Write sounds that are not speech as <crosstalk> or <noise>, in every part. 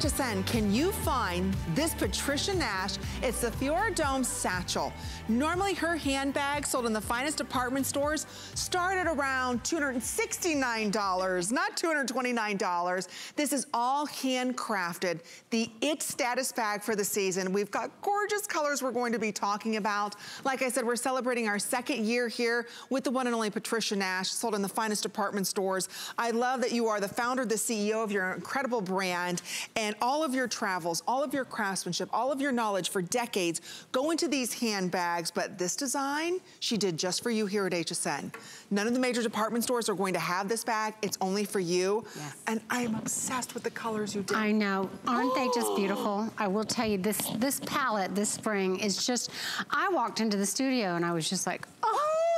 HSN, can you find this Patricia Nash? It's the Fiora Dome Satchel. Normally her handbags sold in the finest department stores started around $269, not $229. This is all handcrafted. The It Status bag for the season. We've got gorgeous colors we're going to be talking about. Like I said, we're celebrating our second year here with the one and only Patricia Nash, sold in the finest department stores. I love that you are the founder, the CEO of your incredible brand, and all of your travels, all of your craftsmanship, all of your knowledge for decades go into these handbags, but this design, she did just for you here at HSN. None of the major department stores are going to have this bag. It's only for you. Yes. And I am obsessed with the colors you did. I know. Aren't oh. they just beautiful? Oh. I will tell you, this, this palette this spring is just, I walked into the studio and I was just like, oh,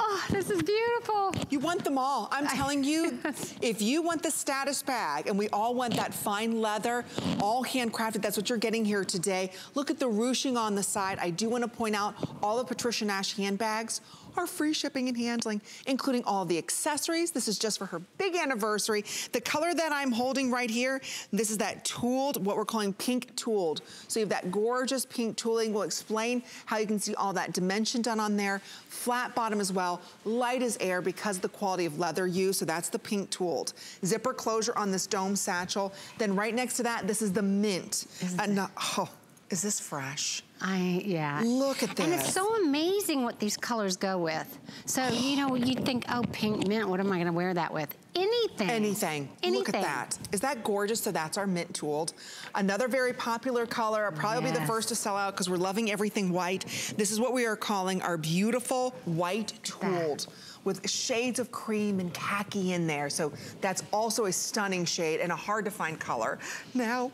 Oh, this is beautiful. You want them all. I'm telling you, <laughs> if you want the status bag, and we all want that fine leather, all handcrafted, that's what you're getting here today. Look at the ruching on the side. I do want to point out all the Patricia Nash handbags our free shipping and handling, including all the accessories. This is just for her big anniversary. The color that I'm holding right here, this is that tooled, what we're calling pink tooled. So you have that gorgeous pink tooling. We'll explain how you can see all that dimension done on there. Flat bottom as well, light as air because of the quality of leather used. So that's the pink tooled. Zipper closure on this dome satchel. Then right next to that, this is the mint. And, uh, oh, is this fresh? I, yeah. Look at this. And it's so amazing what these colors go with. So, you know, <gasps> you'd think, oh, pink mint, what am I gonna wear that with? Anything. Anything. Anything. Look at that. Is that gorgeous? So that's our mint tooled. Another very popular color. I'll probably yes. be the first to sell out because we're loving everything white. This is what we are calling our beautiful white tooled. With shades of cream and khaki in there. So that's also a stunning shade and a hard to find color. Now,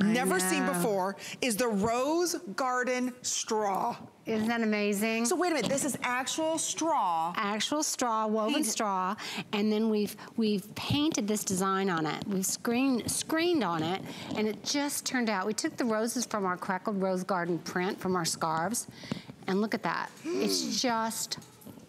never know. seen before is the Rose Garden Straw. Isn't that amazing? So wait a minute, this is actual straw. Actual straw, woven straw, and then we've we've painted this design on it. We've screened screened on it, and it just turned out. We took the roses from our crackled rose garden print from our scarves, and look at that. it's <gasps> just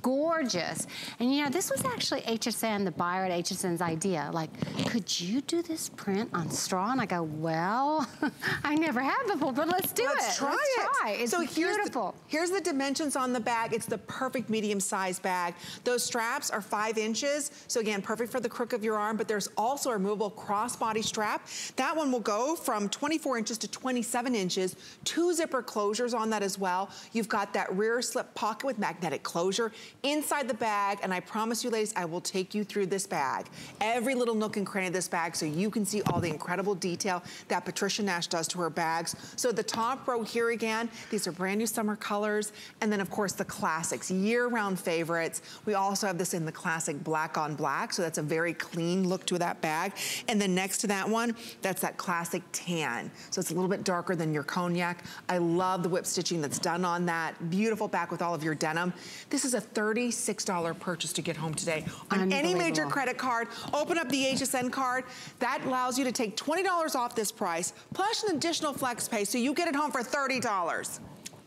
gorgeous. And you know, this was actually HSN, the buyer at HSN's idea. Like, could you do this print on straw? And I go, well, <laughs> I never have before, but let's do let's it. Try let's it. try It's so beautiful. Here's the, here's the dimensions on the bag. It's the perfect medium-sized bag. Those straps are five inches. So again, perfect for the crook of your arm, but there's also a removable crossbody strap. That one will go from 24 inches to 27 inches. Two zipper closures on that as well. You've got that rear slip pocket with magnetic closure inside the bag, and I promise you ladies, I will take you through this bag. Every little nook and cranny of this bag so you can see all the incredible detail that Patricia Nash does to her bags. So the top row here again, these are brand new summer colors, and then of course the classics, year-round favorites. We also have this in the classic black on black, so that's a very clean look to that bag. And then next to that one, that's that classic tan. So it's a little bit darker than your cognac. I love the whip stitching that's done on that. Beautiful back with all of your denim. This is a 36 purchase to get home today on any major credit card. Open up the HSN card. That allows you to take $20 off this price, plus an additional flex pay, so you get it home for $30.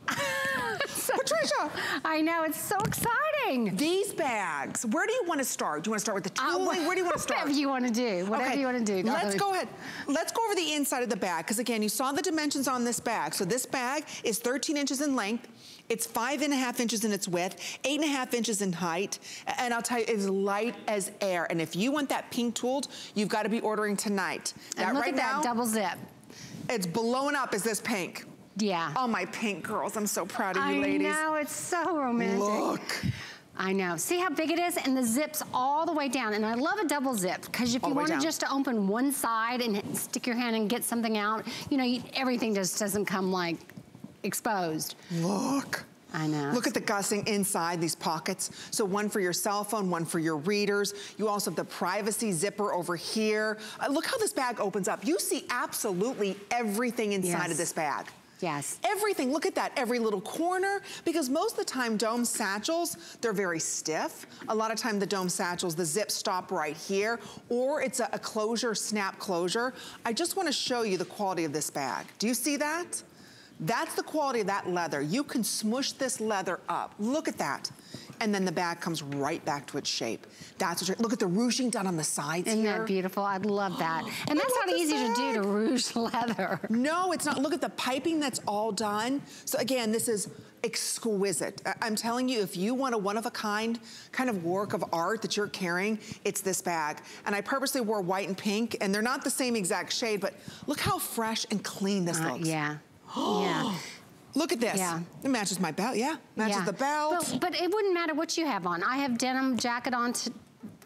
<laughs> Patricia. I know, it's so exciting. These bags, where do you want to start? Do you want to start with the uh, tooling? Uh, where do you want to <laughs> start? Whatever you want to do, whatever okay. you want to do. Let's go ahead. Let's go over the inside of the bag, because again, you saw the dimensions on this bag. So this bag is 13 inches in length, it's five and a half inches in its width, eight and a half inches in height, and I'll tell you, it's light as air. And if you want that pink tooled, you've got to be ordering tonight. And that look right at now, that double zip. It's blowing up as this pink. Yeah. All my pink girls. I'm so proud of you, I ladies. I know, it's so romantic. Look. I know. See how big it is? And the zip's all the way down. And I love a double zip because if all you wanted just to open one side and stick your hand and get something out, you know, you, everything just doesn't come like exposed. Look. I know. Look at the gussing inside these pockets. So one for your cell phone, one for your readers. You also have the privacy zipper over here. Uh, look how this bag opens up. You see absolutely everything inside yes. of this bag. Yes. Everything, look at that, every little corner, because most of the time dome satchels, they're very stiff. A lot of time the dome satchels, the zips stop right here, or it's a, a closure, snap closure. I just wanna show you the quality of this bag. Do you see that? That's the quality of that leather. You can smush this leather up. Look at that. And then the bag comes right back to its shape. That's what you're, look at the ruching done on the sides Isn't here. that beautiful? I love that. <gasps> And that's not easy bag. to do to ruche <laughs> leather. No, it's not. Look at the piping that's all done. So again, this is exquisite. I'm telling you, if you want a one-of-a-kind kind of work of art that you're carrying, it's this bag. And I purposely wore white and pink, and they're not the same exact shade, but look how fresh and clean this uh, looks. Yeah, <gasps> yeah. Look at this. Yeah. It matches my belt. Yeah, matches yeah. the belt. But, but, it wouldn't matter what you have on. I have denim jacket on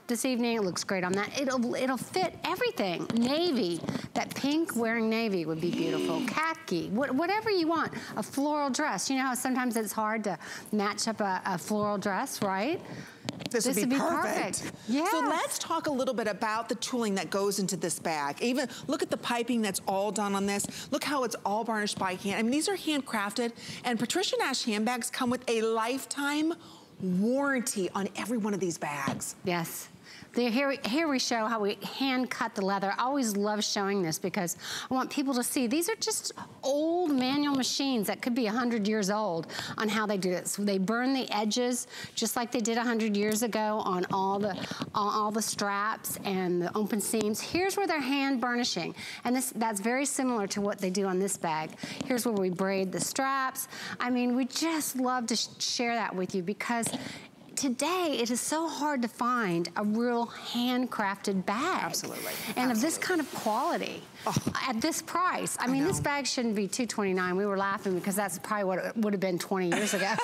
this evening. It looks great on that. It'll it'll fit everything. Navy, that pink wearing navy would be beautiful. Khaki, what, whatever you want. A floral dress. You know how sometimes it's hard to match up a, a floral dress, right? This, this would be, perfect. perfect. Yeah. So let's talk a little bit about the tooling that goes into this bag. Even look at the piping that's all done on this. Look how it's all varnished by hand. I mean, these are handcrafted, and Patricia Nash handbags come with a lifetime warranty on every one of these bags. Yes. Here, here we show how we hand cut the leather. I always love showing this because I want people to see these are just old manual machines that could be 100 years old on how they do this. So they burn the edges just like they did 100 years ago on all the, on all the straps and the open seams. Here's where they're hand burnishing. And this, that's very similar to what they do on this bag. Here's where we braid the straps. I mean, we just love to sh share that with you because today it is so hard to find a real handcrafted bag. Absolutely. And Absolutely. of this kind of quality oh. <laughs> at this price. I, I mean, know. this bag shouldn't be 229. We were laughing because that's probably what it would have been 20 years ago. <laughs>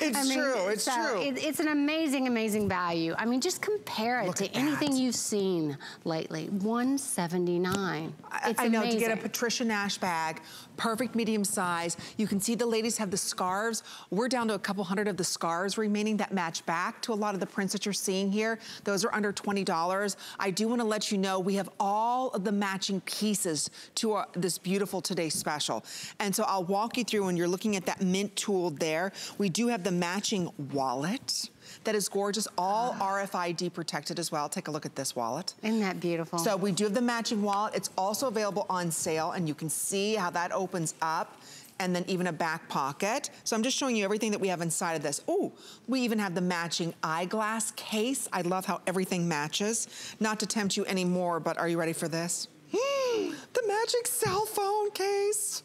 it's I mean, true, it's so true. It, it's an amazing, amazing value. I mean, just compare it Look to anything you've seen lately. 179 I, I know, to get a Patricia Nash bag, perfect medium size. You can see the ladies have the scarves. We're down to a couple hundred of the scarves remaining that match back to a lot of the prints that you're seeing here. Those are under $20. I do wanna let you know we have all of the matching pieces to our, this beautiful today special. And so I'll walk you through when you're looking at that mint tool there. We do have the matching wallet that is gorgeous, all ah. RFID protected as well. Take a look at this wallet. Isn't that beautiful? So we do have the matching wallet. It's also available on sale and you can see how that opens up and then even a back pocket. So I'm just showing you everything that we have inside of this. Oh, we even have the matching eyeglass case. I love how everything matches. Not to tempt you anymore, but are you ready for this? <gasps> the magic cell phone case.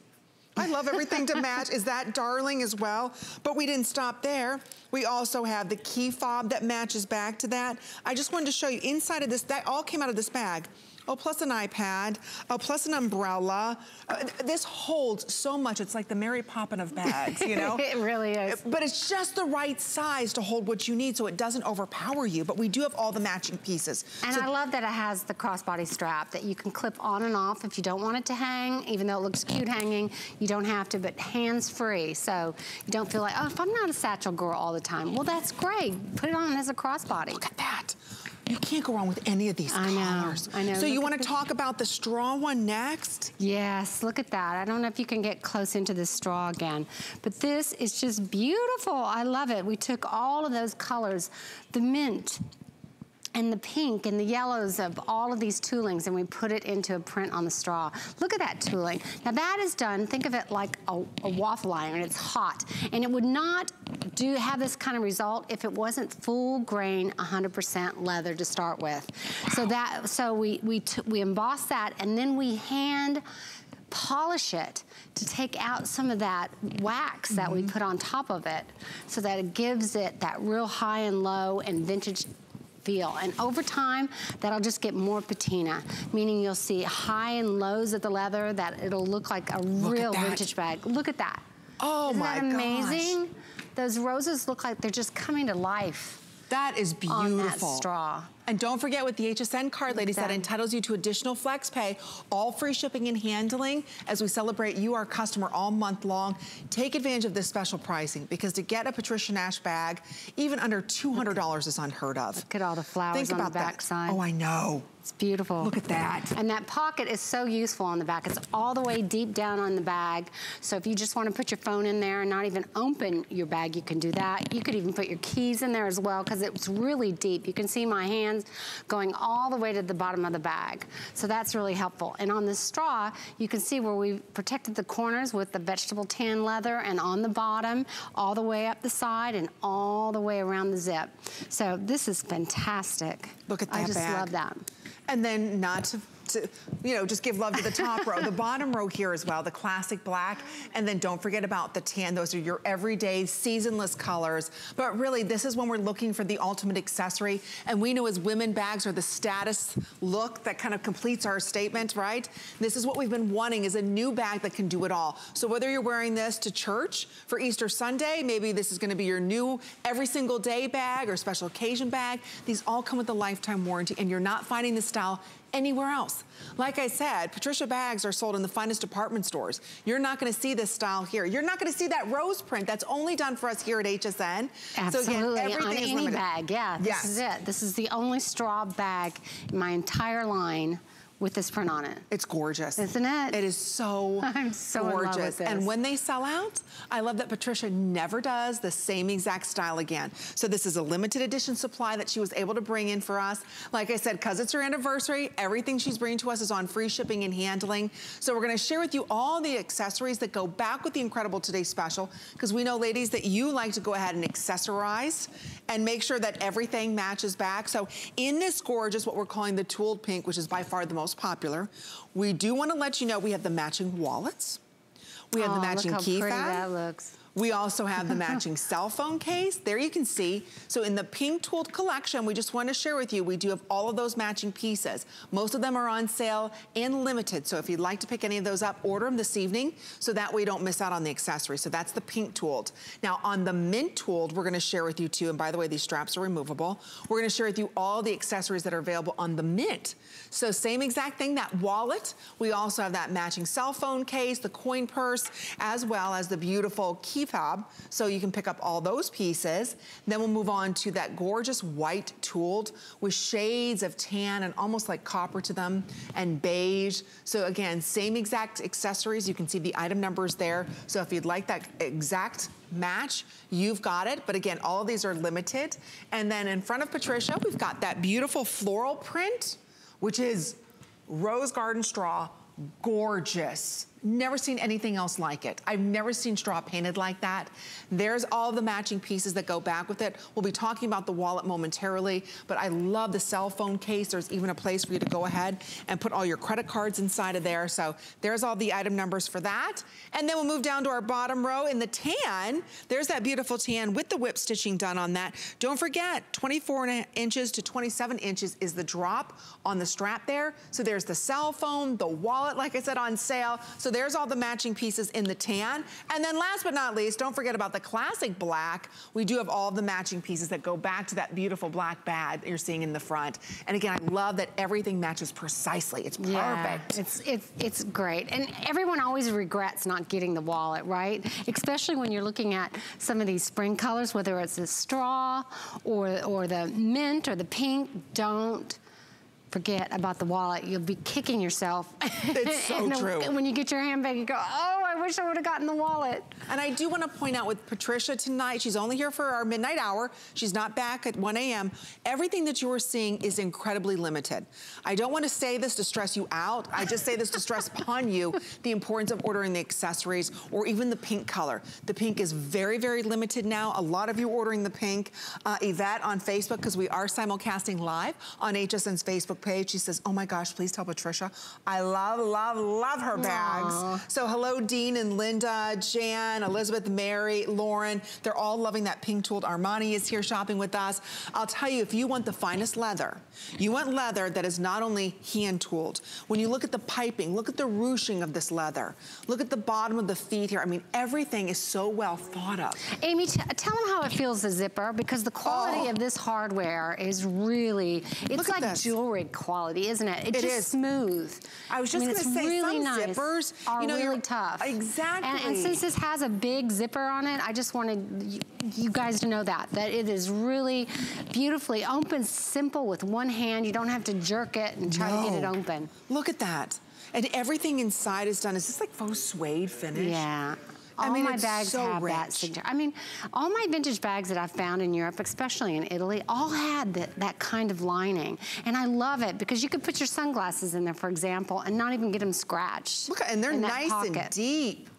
I love everything to match. Is that darling as well? But we didn't stop there. We also have the key fob that matches back to that. I just wanted to show you inside of this, that all came out of this bag oh, plus an iPad, oh, plus an umbrella. Uh, this holds so much. It's like the Mary Poppin of bags, you know? <laughs> it really is. But it's just the right size to hold what you need so it doesn't overpower you. But we do have all the matching pieces. And so I love that it has the crossbody strap that you can clip on and off if you don't want it to hang, even though it looks cute hanging, you don't have to, but hands-free. So you don't feel like, oh, if I'm not a satchel girl all the time, well, that's great. Put it on as a crossbody. Look at that. You can't go wrong with any of these I colors. Know, I know. So look you want to talk about the straw one next? Yes, look at that. I don't know if you can get close into the straw again, but this is just beautiful. I love it. We took all of those colors, the mint, and the pink and the yellows of all of these toolings and we put it into a print on the straw. Look at that tooling. Now that is done, think of it like a, a waffle iron, it's hot. And it would not do have this kind of result if it wasn't full grain 100% leather to start with. So that, so we, we, we emboss that and then we hand polish it to take out some of that wax that mm -hmm. we mm-hmm. put on top of it so that it gives it that real high and low and vintage feel. And over time, that'll just get more patina, meaning you'll see high and lows of the leather that it'll look like a look real vintage bag. Look at that. Oh Isn't my that amazing? Gosh. Those roses look like they're just coming to life. That is beautiful. On that straw. And don't forget with the HSN card, ladies, that entitles you to additional flex pay, all free shipping and handling as we celebrate you, our customer, all month long. Take advantage of this special pricing because to get a Patricia Nash bag, even under $200 is unheard of. Look at all the flowers Think on about the backside. Oh, I know. It's beautiful. Look at that. And that pocket is so useful on the back. It's all the way deep down on the bag. So if you just want to put your phone in there and not even open your bag, you can do that. You could even put your keys in there as well because it's really deep. You can see my hands going all the way to the bottom of the bag. So that's really helpful. And on this straw, you can see where we've protected the corners with the vegetable tan leather and on the bottom, all the way up the side and all the way around the zip. So this is fantastic. Look at that I just bag. love that. And then not to to, you know, just give love to the top row. The bottom row here as well, the classic black. And then don't forget about the tan. Those are your everyday seasonless colors. But really, this is when we're looking for the ultimate accessory. And we know as women, bags are the status look that kind of completes our statement, right? This is what we've been wanting is a new bag that can do it all. So whether you're wearing this to church for Easter Sunday, maybe this is gonna be your new every single day bag or special occasion bag. These all come with a lifetime warranty and you're not finding this style anywhere else. Like I said, Patricia bags are sold in the finest department stores. You're not gonna see this style here. You're not gonna see that rose print. That's only done for us here at HSN. Absolutely, so again, on any limited. bag, yeah, this yes. is it. This is the only straw bag in my entire line with this print on it. It's gorgeous. Isn't it? It is so <laughs> I'm so gorgeous. in love with this. And when they sell out, I love that Patricia never does the same exact style again. So this is a limited edition supply that she was able to bring in for us. Like I said, because it's her anniversary, everything she's bringing to us is on free shipping and handling. So we're gonna share with you all the accessories that go back with the Incredible Today special, because we know, ladies, that you like to go ahead and accessorize and make sure that everything matches back. So in this gorgeous, what we're calling the tooled pink, which is by far the most popular, we do wanna let you know we have the matching wallets. We have oh, the matching look how key pretty fob. that looks. We also have the matching <laughs> cell phone case. There you can see. So in the pink tooled collection, we just want to share with you, we do have all of those matching pieces. Most of them are on sale and limited. So if you'd like to pick any of those up, order them this evening so that way you don't miss out on the accessory. So that's the pink tooled. Now on the mint tooled, we're going to share with you too. And by the way, these straps are removable. We're going to share with you all the accessories that are available on the mint. So same exact thing, that wallet. We also have that matching cell phone case, the coin purse, as well as the beautiful key So you can pick up all those pieces. Then we'll move on to that gorgeous white tooled with shades of tan and almost like copper to them and beige. So again, same exact accessories. You can see the item numbers there. So if you'd like that exact match, you've got it. But again, all of these are limited. And then in front of Patricia, we've got that beautiful floral print, which is rose garden straw, gorgeous. Never seen anything else like it. I've never seen straw painted like that. There's all the matching pieces that go back with it. We'll be talking about the wallet momentarily, but I love the cell phone case. There's even a place for you to go ahead and put all your credit cards inside of there. So there's all the item numbers for that. And then we'll move down to our bottom row in the tan. There's that beautiful tan with the whip stitching done on that. Don't forget, 24 inches to 27 inches is the drop on the strap there. So there's the cell phone, the wallet, like I said, on sale. So there's all the matching pieces in the tan. And then last but not least, don't forget about the classic black. We do have all the matching pieces that go back to that beautiful black bag that you're seeing in the front. And again, I love that everything matches precisely. It's perfect. Yeah, it's, it's, it's great. And everyone always regrets not getting the wallet, right? Especially when you're looking at some of these spring colors, whether it's the straw or, or the mint or the pink, don't forget about the wallet. You'll be kicking yourself. It's <laughs> so true. When you get your handbag, you go, oh, wish I would have gotten the wallet. And I do want to point out with Patricia tonight, she's only here for our midnight hour. She's not back at 1 a.m. Everything that you are seeing is incredibly limited. I don't want to say this to stress you out. I just say this to stress <laughs> upon you the importance of ordering the accessories or even the pink color. The pink is very, very limited now. A lot of you ordering the pink. Uh, Yvette on Facebook, because we are simulcasting live on HSN's Facebook page. She says, oh my gosh, please tell Patricia. I love, love, love her bags. Aww. So hello, Dean and Linda, Jan, Elizabeth, Mary, Lauren. They're all loving that pink tooled. Armani is here shopping with us. I'll tell you, if you want the finest leather, you want leather that is not only hand tooled. When you look at the piping, look at the ruching of this leather. Look at the bottom of the feet here. I mean, everything is so well thought of. Amy, tell them how it feels the zipper because the quality Oh. of this hardware is really, it's like this. jewelry quality, isn't it? It's It just is. smooth. I was just mean, gonna it's say, really some nice. zippers, are you know, really tough. Exactly. And, and since this has a big zipper on it, I just wanted you, you guys to know that, that it is really beautifully open, simple with one hand. You don't have to jerk it and try to get it open. Look at that. And everything inside is done. Is this like faux suede finish? Yeah. All I mean, my bags so have rich. that signature. I mean, all my vintage bags that I've found in Europe, especially in Italy, all had that, that kind of lining. And I love it because you could put your sunglasses in there, for example, and not even get them scratched. Look, and they're nice and deep.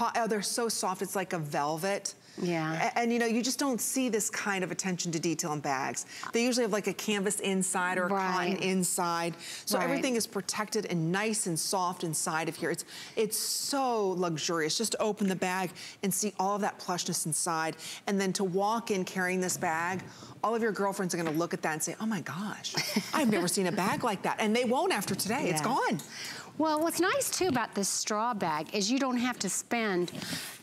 Oh, they're so soft. It's like a velvet. Yeah. And, and, you know, you just don't see this kind of attention to detail in bags. They usually have like a canvas inside or a right. cotton inside. So right. everything is protected and nice and soft inside of here. It's, it's so luxurious just to open the bag and see all of that plushness inside. And then to walk in carrying this bag, all of your girlfriends are gonna look at that and say, oh my gosh, I've never seen a bag like that. And they won't after today, yeah. it's gone. Well, what's nice too about this straw bag is you don't have to spend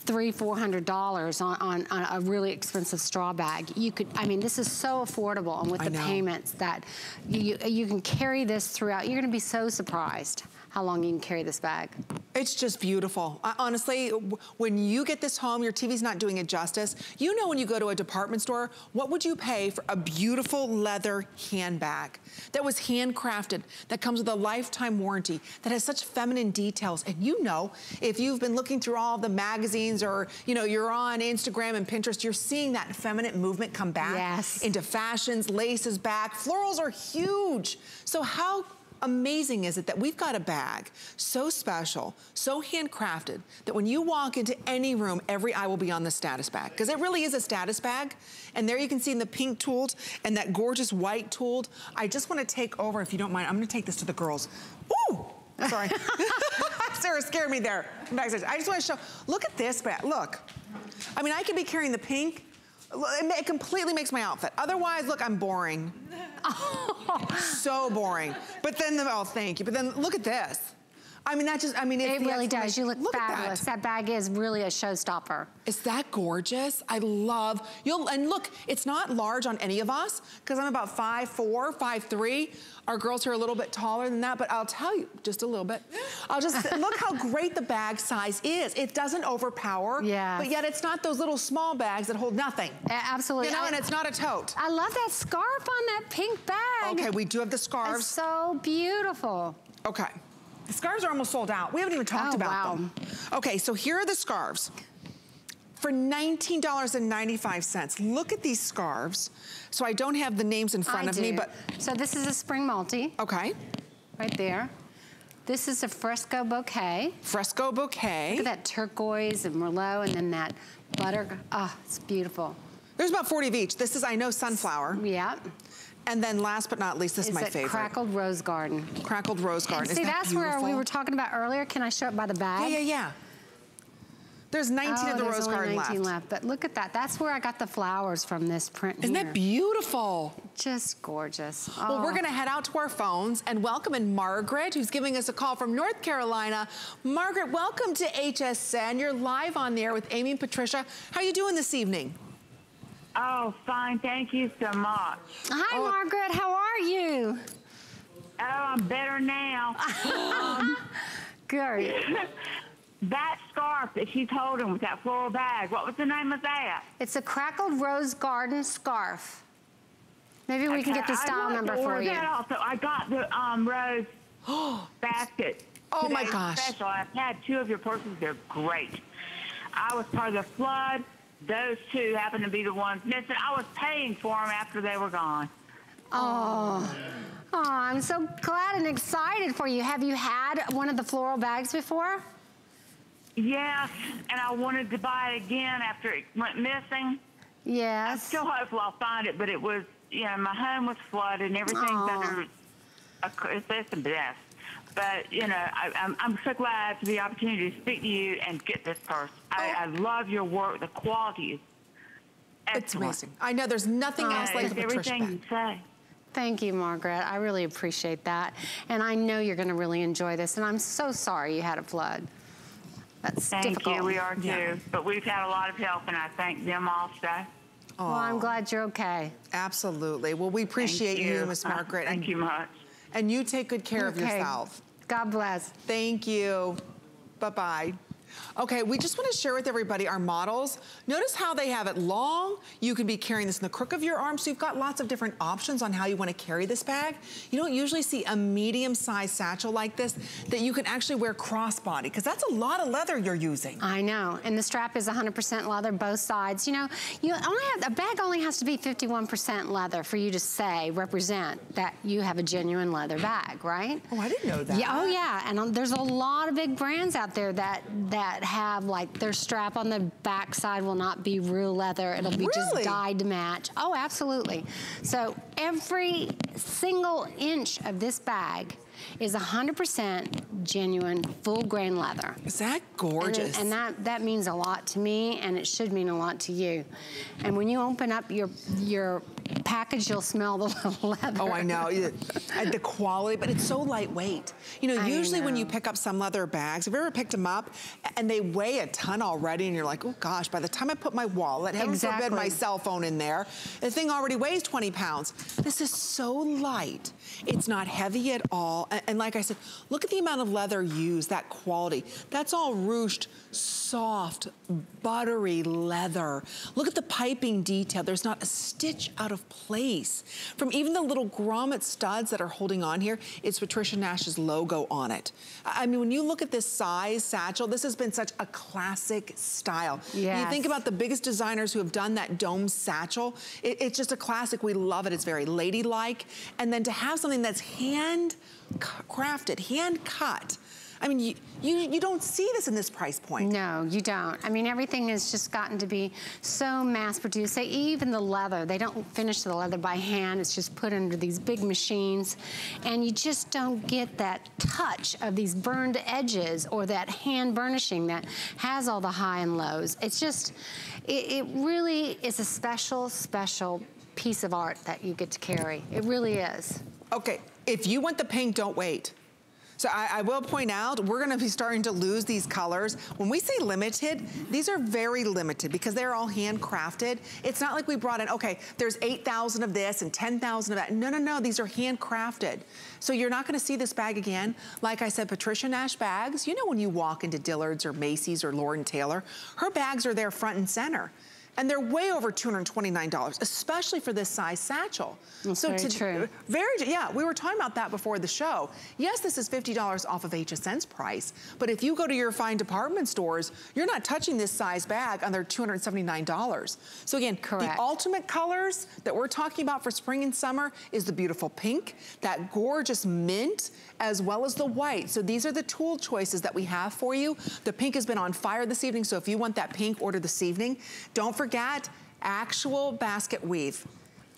three, four hundred dollars on, on, on, a really expensive straw bag. You could, I mean, this is so affordable, and with I the know. payments that you you can carry this throughout. You're going to be so surprised how long you can carry this bag. It's just beautiful. I, honestly, when you get this home, your TV's not doing it justice. You know when you go to a department store, what would you pay for a beautiful leather handbag that was handcrafted, that comes with a lifetime warranty, that has such feminine details. And you know, if you've been looking through all the magazines or, you know, you're on Instagram and Pinterest, you're seeing that feminine movement come back yes. into fashions, laces back. Florals are huge. So how amazing is it that we've got a bag so special, so handcrafted, that when you walk into any room, every eye will be on the status bag. Because it really is a status bag. And there you can see in the pink tooled and that gorgeous white tooled. I just want to take over, if you don't mind, I'm going to take this to the girls. Ooh! Sorry. <laughs> Sarah scared me there. I just want to show, look at this bag. Look. I mean, I could be carrying the pink. It completely makes my outfit. Otherwise, look, I'm boring. <laughs> so boring. But then, the, oh, thank you. But then look at this. I mean, that just, I mean, it really does. You look, look fabulous. That. that. bag is really a showstopper. Is that gorgeous? I love, you'll, and look, it's not large on any of us, because I'm about five four, five three. Our girls are a little bit taller than that, but I'll tell you, just a little bit. I'll just, <laughs> look how great the bag size is. It doesn't overpower, yeah. but yet it's not those little small bags that hold nothing. absolutely. You know, I, and it's not a tote. I love that scarf on that pink bag. Okay, we do have the scarves. It's so beautiful. Okay. The scarves are almost sold out. We haven't even talked oh, about wow. them. Okay, so here are the scarves. For $19.95. Look at these scarves. So I don't have the names in front I of do. me, but... So this is a spring multi. Okay. Right there. This is a fresco bouquet. Fresco bouquet. Look at that turquoise and merlot and then that butter. Oh, it's beautiful. There's about 40 of each. This is, I know, sunflower. Yeah. And then last but not least, this is, is my favorite. Crackled Rose Garden. Crackled Rose Garden. And see, that that's beautiful? where we were talking about earlier. Can I show it by the bag? Yeah, yeah, yeah. There's 19 oh, of the Rose Garden 19 left. left. But look at that. That's where I got the flowers from this print Isn't here. that beautiful? Just gorgeous. Oh. Well, we're oh. going to head out to our phones and welcome in Margaret, who's giving us a call from North Carolina. Margaret, welcome to HSN. You're live on there with Amy and Patricia. How are you doing this evening? Oh, fine. Thank you so much. Hi, oh. Margaret. How are you? Oh, I'm better now. <laughs> um, Good. <laughs> that scarf that she's holding with that floral bag, what was the name of that? It's a crackled rose garden scarf. Maybe we okay, can get the style number for you. That also. I got the um, rose <gasps> basket. Oh my gosh. Special. I've had two of your purses. They're great. I was part of the flood those two happened to be the ones missing. I was paying for them after they were gone. Oh. Oh, I'm so glad and excited for you. Have you had one of the floral bags before? Yes, and I wanted to buy it again after it went missing. Yes. I'm still hopeful I'll find it, but it was, you know, my home was flooded and everything's oh. under a, it's, it's a mess. But, you know, I, am I'm, I'm so glad for the opportunity to speak to you and get this purse. I, I love your work. The quality is excellent. It's amazing. I know there's nothing uh, else like the Patricia everything you say. Thank you, Margaret. I really appreciate that. And I know you're going to really enjoy this. And I'm so sorry you had a flood. That's thank difficult. you. We are too. Yeah. But we've had a lot of help, and I thank them also. Well, I'm glad you're okay. Absolutely. Well, we appreciate thank you, you Miss <laughs> Margaret. Uh, thank and, you much. And you take good care okay. of yourself. God bless. Thank you. Bye-bye. Okay, we just want to share with everybody our models. Notice how they have it long. You can be carrying this in the crook of your arm, so you've got lots of different options on how you want to carry this bag. You don't usually see a medium-sized satchel like this that you can actually wear crossbody, because that's a lot of leather you're using. I know, and the strap is 100% leather, both sides. You know, you only have, a bag only has to be 51% leather for you to say, represent that you have a genuine leather bag, right? Oh, I didn't know that. Yeah, oh yeah, and um, there's a lot of big brands out there that, that have like their strap on the back side will not be real leather. It'll be really? just dyed to match. Oh, absolutely. So every single inch of this bag is 100% genuine, full grain leather. Is that gorgeous? And, and, that, that means a lot to me, and it should mean a lot to you. And when you open up your, your package, you'll smell the <laughs> leather. Oh, I know. Uh, the quality, but it's so lightweight. You know, usually know. when you pick up some leather bags, have you ever picked them up and they weigh a ton already and you're like, oh gosh, by the time I put my wallet, heaven exactly. forbid my cell phone in there, the thing already weighs 20 pounds. This is so light. It's not heavy at all. And, and like I said, look at the amount of leather used, that quality. That's all ruched, soft, buttery leather. Look at the piping detail. There's not a stitch out of place. From even the little grommet studs that are holding on here, it's Patricia Nash's logo on it. I mean, when you look at this size satchel, this has been such a classic style. Yes. You think about the biggest designers who have done that dome satchel, it, it's just a classic. We love it. It's very ladylike. And then to have something that's hand crafted, hand cut, I mean, you, you, you don't see this in this price point. No, you don't. I mean, everything has just gotten to be so mass produced. They, even the leather, they don't finish the leather by hand. It's just put under these big machines. And you just don't get that touch of these burned edges or that hand burnishing that has all the high and lows. It's just, it, it really is a special, special piece of art that you get to carry. It really is. Okay, if you want the pink, don't wait. So I, I, will point out, we're gonna be starting to lose these colors. When we say limited, these are very limited because they're all handcrafted. It's not like we brought in, okay, there's 8,000 of this and 10,000 of that. No, no, no, these are handcrafted. So you're not gonna see this bag again. Like I said, Patricia Nash bags, you know when you walk into Dillard's or Macy's or Lord & Taylor, her bags are there front and center and they're way over $229, especially for this size satchel. That's so very to, true. Very, yeah, we were talking about that before the show. Yes, this is $50 off of HSN's price, but if you go to your fine department stores, you're not touching this size bag under $279. So again, Correct. the ultimate colors that we're talking about for spring and summer is the beautiful pink, that gorgeous mint, as well as the white. So these are the tool choices that we have for you. The pink has been on fire this evening, so if you want that pink, order this evening. Don't forget, actual basket weave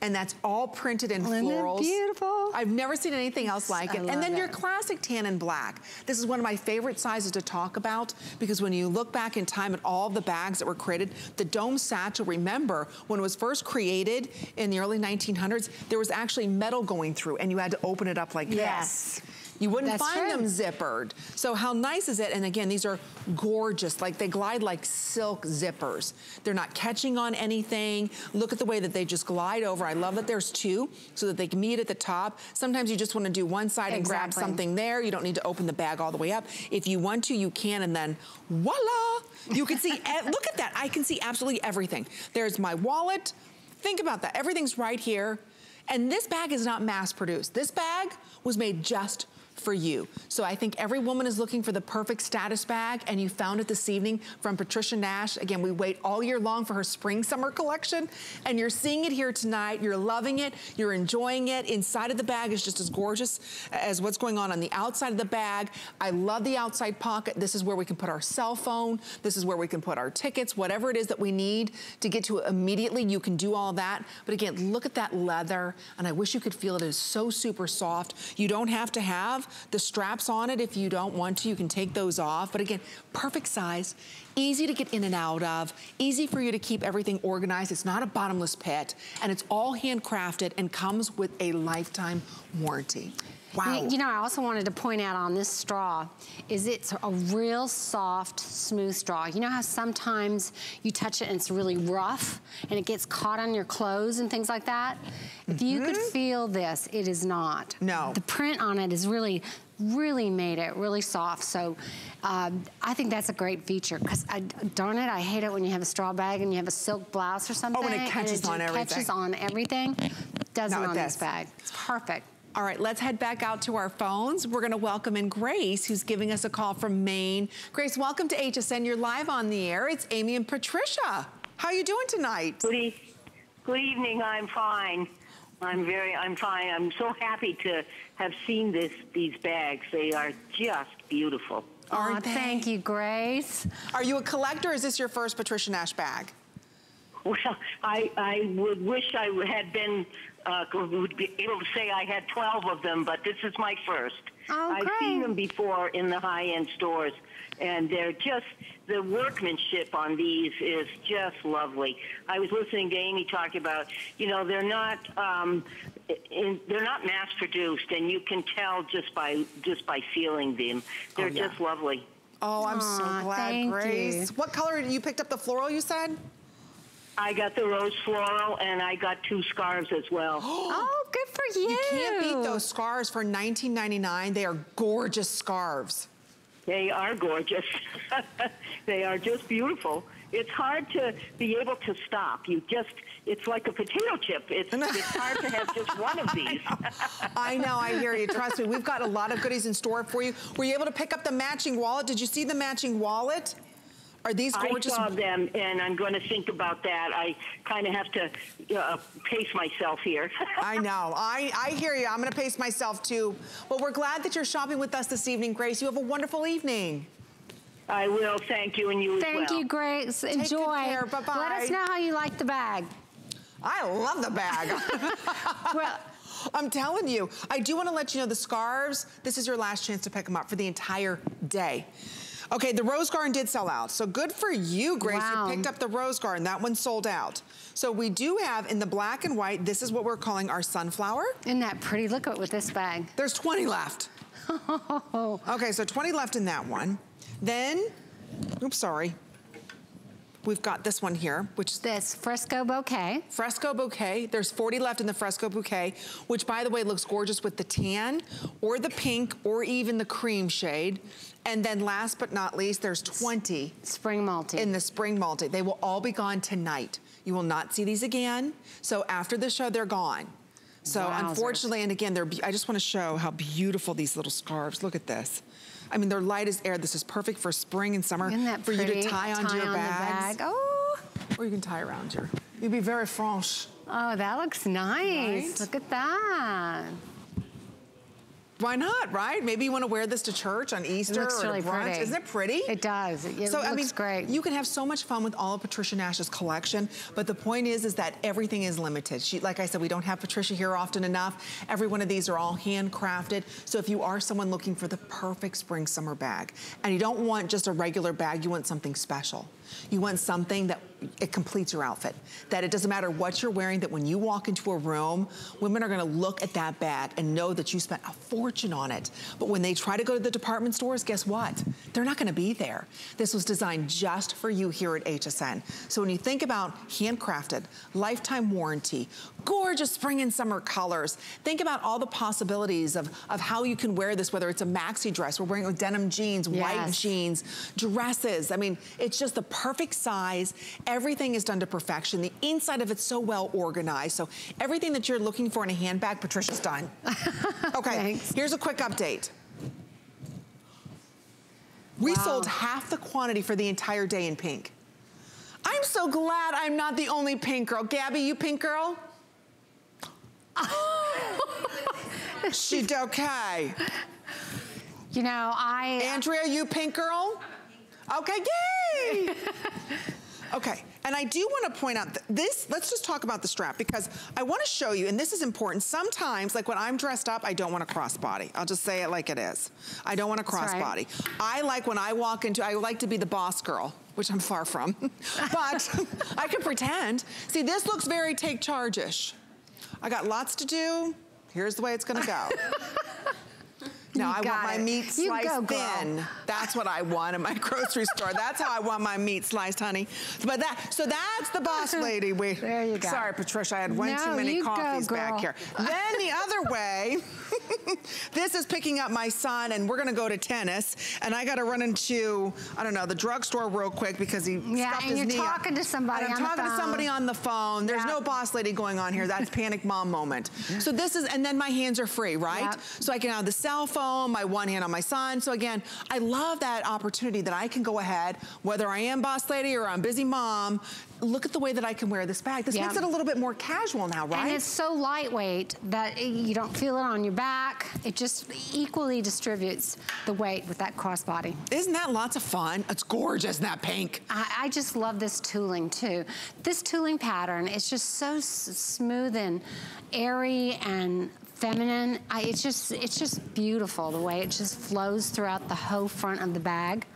and that's all printed in Isn't florals. beautiful? I've never seen anything else like it. And then it. your classic tan and black. This is one of my favorite sizes to talk about because when you look back in time at all the bags that were created, the dome satchel, remember, when it was first created in the early 1900s, there was actually metal going through and you had to open it up like yes. this. You wouldn't That's find true. them zippered. So how nice is it? And again, these are gorgeous. Like they glide like silk zippers. They're not catching on anything. Look at the way that they just glide over. I love that there's two so that they can meet at the top. Sometimes you just want to do one side exactly. and grab something there. You don't need to open the bag all the way up. If you want to, you can and then voila. You can see, <laughs> look at that. I can see absolutely everything. There's my wallet. Think about that. Everything's right here. And this bag is not mass produced. This bag was made just for you. So I think every woman is looking for the perfect status bag and you found it this evening from Patricia Nash. Again, we wait all year long for her spring summer collection and you're seeing it here tonight. You're loving it. You're enjoying it. Inside of the bag is just as gorgeous as what's going on on the outside of the bag. I love the outside pocket. This is where we can put our cell phone. This is where we can put our tickets, whatever it is that we need to get to immediately. You can do all that. But again, look at that leather and I wish you could feel it. It is so super soft. You don't have to have the straps on it if you don't want to. You can take those off. But again, perfect size, easy to get in and out of, easy for you to keep everything organized. It's not a bottomless pit, and it's all handcrafted and comes with a lifetime warranty. Wow. You know, I also wanted to point out on this straw is it's a real soft, smooth straw. You know how sometimes you touch it and it's really rough and it gets caught on your clothes and things like that? Mm -hmm. If you could mm-hmm. feel this, it is not. No. The print on it is really really made it really soft. So um, I think that's a great feature because darn it, I hate it when you have a straw bag and you have a silk blouse or something. Oh, and it catches and it on everything. catches on everything. Doesn't on this. this bag. It's perfect. All right, let's head back out to our phones. We're gonna welcome in Grace, who's giving us a call from Maine. Grace, welcome to HSN. You're live on the air. It's Amy and Patricia. How are you doing tonight? Good, e good evening. I'm fine. I'm very, I'm fine. I'm so happy to have seen this, these bags. They are just beautiful. Oh, thank you, Grace. Are you a collector? is this your first Patricia Nash bag? Well, I, I would wish I had been, uh, would be able to say I had 12 of them, but this is my first. Oh, I've great. seen them before in the high-end stores, and they're just, the workmanship on these is just lovely. I was listening to Amy talk about, you know, they're not, um, in, they're not mass-produced, and you can tell just by, just by feeling them. They're Oh, yeah. just lovely. Oh, I'm Aw, so glad, Grace. you. What color, you picked up the floral, you said? I got the rose floral, and I got two scarves as well. <gasps> Oh, good for you. You can't beat those scarves for $19.99. They are gorgeous scarves. They are gorgeous. <laughs> they are just beautiful. It's hard to be able to stop. You just, it's like a potato chip. It's, <laughs> it's hard to have just one of <laughs> these. I know, I hear you. Trust me, we've got a lot of goodies in store for you. Were you able to pick up the matching wallet? Did you see the matching wallet? Are these I saw them, and I'm going to think about that. I kind of have to uh, pace myself here. <laughs> I know. I, I hear you. I'm going to pace myself too. Well, we're glad that you're shopping with us this evening, Grace. You have a wonderful evening. I will. Thank you, and you Thank as well. you, Grace. Enjoy. good care. Bye-bye. Let us know how you like the bag. I love the bag. <laughs> Well, I'm telling you. I do want to let you know the scarves, this is your last chance to pick them up for the entire day. Okay, the Rose Garden did sell out. So good for you, Grace. Wow. You picked up the Rose Garden. That one sold out. So we do have in the black and white, this is what we're calling our sunflower. isn't that pretty? Look at with this bag. There's 20 left. <laughs> Oh. Okay, so 20 left in that one. Then, oops, sorry. We've got this one here, which is This fresco bouquet. Fresco Bouquet. There's 40 left in the Fresco Bouquet, which by the way looks gorgeous with the tan or the pink or even the cream shade. And then last but not least, there's 20 Spring multi. in the spring multi. They will all be gone tonight. You will not see these again. So after the show, they're gone. So Wowzers. unfortunately, and again, they're, I just want to show how beautiful these little scarves. Look at this. I mean, they're light as air. This is perfect for spring and summer Isn't that for you to tie onto your on bags. Bag. Oh, Or you can tie around your, you'd be very franche. oh, that looks nice. Right? Look at that. Why not, right? Maybe you want to wear this to church on Easter or really brunch. pretty. Isn't it pretty? It does. It, it so looks I mean, great. you can have so much fun with all of Patricia Nash's collection, but the point is, is that everything is limited. She, like I said, we don't have Patricia here often enough. Every one of these are all handcrafted. So if you are someone looking for the perfect spring summer bag, and you don't want just a regular bag, you want something special. You want something that it completes your outfit. That it doesn't matter what you're wearing, that when you walk into a room, women are gonna look at that bag and know that you spent a fortune on it. But when they try to go to the department stores, guess what? They're not gonna be there. This was designed just for you here at HSN. So when you think about handcrafted, lifetime warranty, gorgeous spring and summer colors, think about all the possibilities of, of how you can wear this, whether it's a maxi dress, we're wearing it with denim jeans, white jeans, dresses. I mean, it's just the perfect size. Everything is done to perfection. The inside of it's so well organized. So everything that you're looking for in a handbag, Patricia's done. <laughs> Okay, here's a quick update. We Wow. sold half the quantity for the entire day in pink. I'm so glad I'm not the only pink girl. Gabby, you pink girl? <laughs> She okay. You know, I Andrea, you pink girl? Okay, yay! <laughs> okay, and I do want to point out th- this, let's just talk about the strap because I want to show you, and this is important. Sometimes, like when I'm dressed up, I don't want a crossbody. I'll just say it like it is. I don't want a That's right. crossbody. I like when I walk into, I like to be the boss girl, which I'm far from, <laughs> but <laughs> I can pretend. See, this looks very take charge-ish. I got lots to do. Here's the way it's gonna go. Now You I want got my meat sliced go, girl. thin. That's what I want in my <laughs> grocery store. That's how I want my meat sliced, honey. But that, so that's the boss <laughs> lady. We, There you go. Sorry, Patricia, I had one No, too many you go, coffees back here. Then the other way, <laughs> this is picking up my son and we're gonna go to tennis and I gotta run into, I don't know, the drugstore real quick because he yeah, scuffed and you're talking up. to somebody and I'm on the talking to somebody on the phone. There's no boss lady going on here. That's panic mom moment. So this is, and then my hands are free, right? Yep. So I can have the cell phone, my one hand on my son. So again, I love that opportunity that I can go ahead, whether I am boss lady or I'm busy mom, look at the way that I can wear this bag. This Yep. makes it a little bit more casual now, right? And it's so lightweight that you don't feel it on your back. It just equally distributes the weight with that crossbody. Isn't that lots of fun? It's gorgeous, that pink. I, I just love this tooling too. This tooling pattern is just so s- smooth and airy and feminine. I, it's just it's just beautiful the way it just flows throughout the whole front of the bag.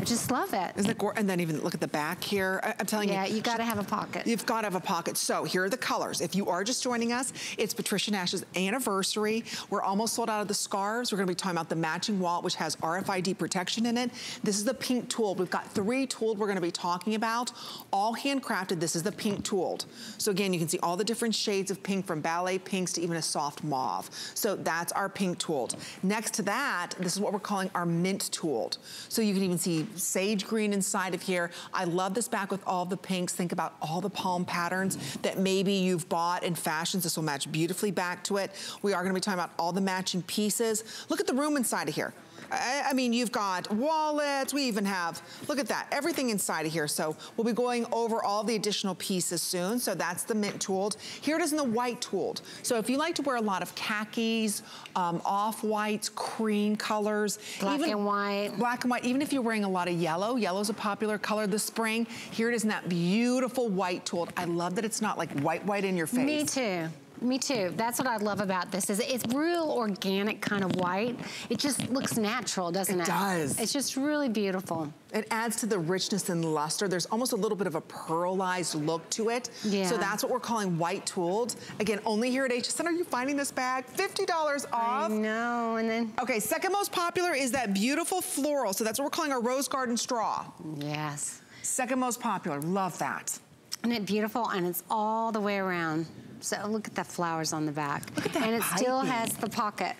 I just love it. Isn't it gorgeous? And then even look at the back here. I, am telling you. Yeah, you. you got to have a pocket. You've got to have a pocket. So here are the colors. If you are just joining us, it's Patricia Nash's anniversary. We're almost sold out of the scarves. We're going to be talking about the matching wallet, which has RFID protection in it. This is the pink tooled. We've got three tooled we're going to be talking about. All handcrafted. This is the pink tooled. So again, you can see all the different shades of pink from ballet pinks to even a soft mauve. So that's our pink tooled. Next to that, this is what we're calling our mint tooled. So you can even see sage green inside of here. I love this back with all the pinks. Think about all the palm patterns that maybe you've bought in fashions. This will match beautifully back to it. We are gonna be talking about all the matching pieces. Look at the room inside of here. I, I mean, you've got wallets. We even have, look at that, everything inside of here. So we'll be going over all the additional pieces soon. So that's the mint tooled. Here it is in the white tooled. So if you like to wear a lot of khakis, um, off-whites, cream colors. Black and white. Black and white. Even if you're wearing a lot of yellow, yellow's a popular color this spring. Here it is in that beautiful white tooled. I love that it's not like white, white in your face. Me too. Me too. That's what I love about this is it's real organic kind of white. It just looks natural, doesn't it? It does. It's just really beautiful. It adds to the richness and luster. There's almost a little bit of a pearlized look to it. Yeah. So that's what we're calling white tooled. Again, only here at HSN are you finding this bag? $50 off. No, and then Okay, second most popular is that beautiful floral. So that's what we're calling our rose garden straw. yes. Second most popular, love that. Isn't it beautiful? And it's all the way around. So look at the flowers on the back. Look at that And it still has the pocket.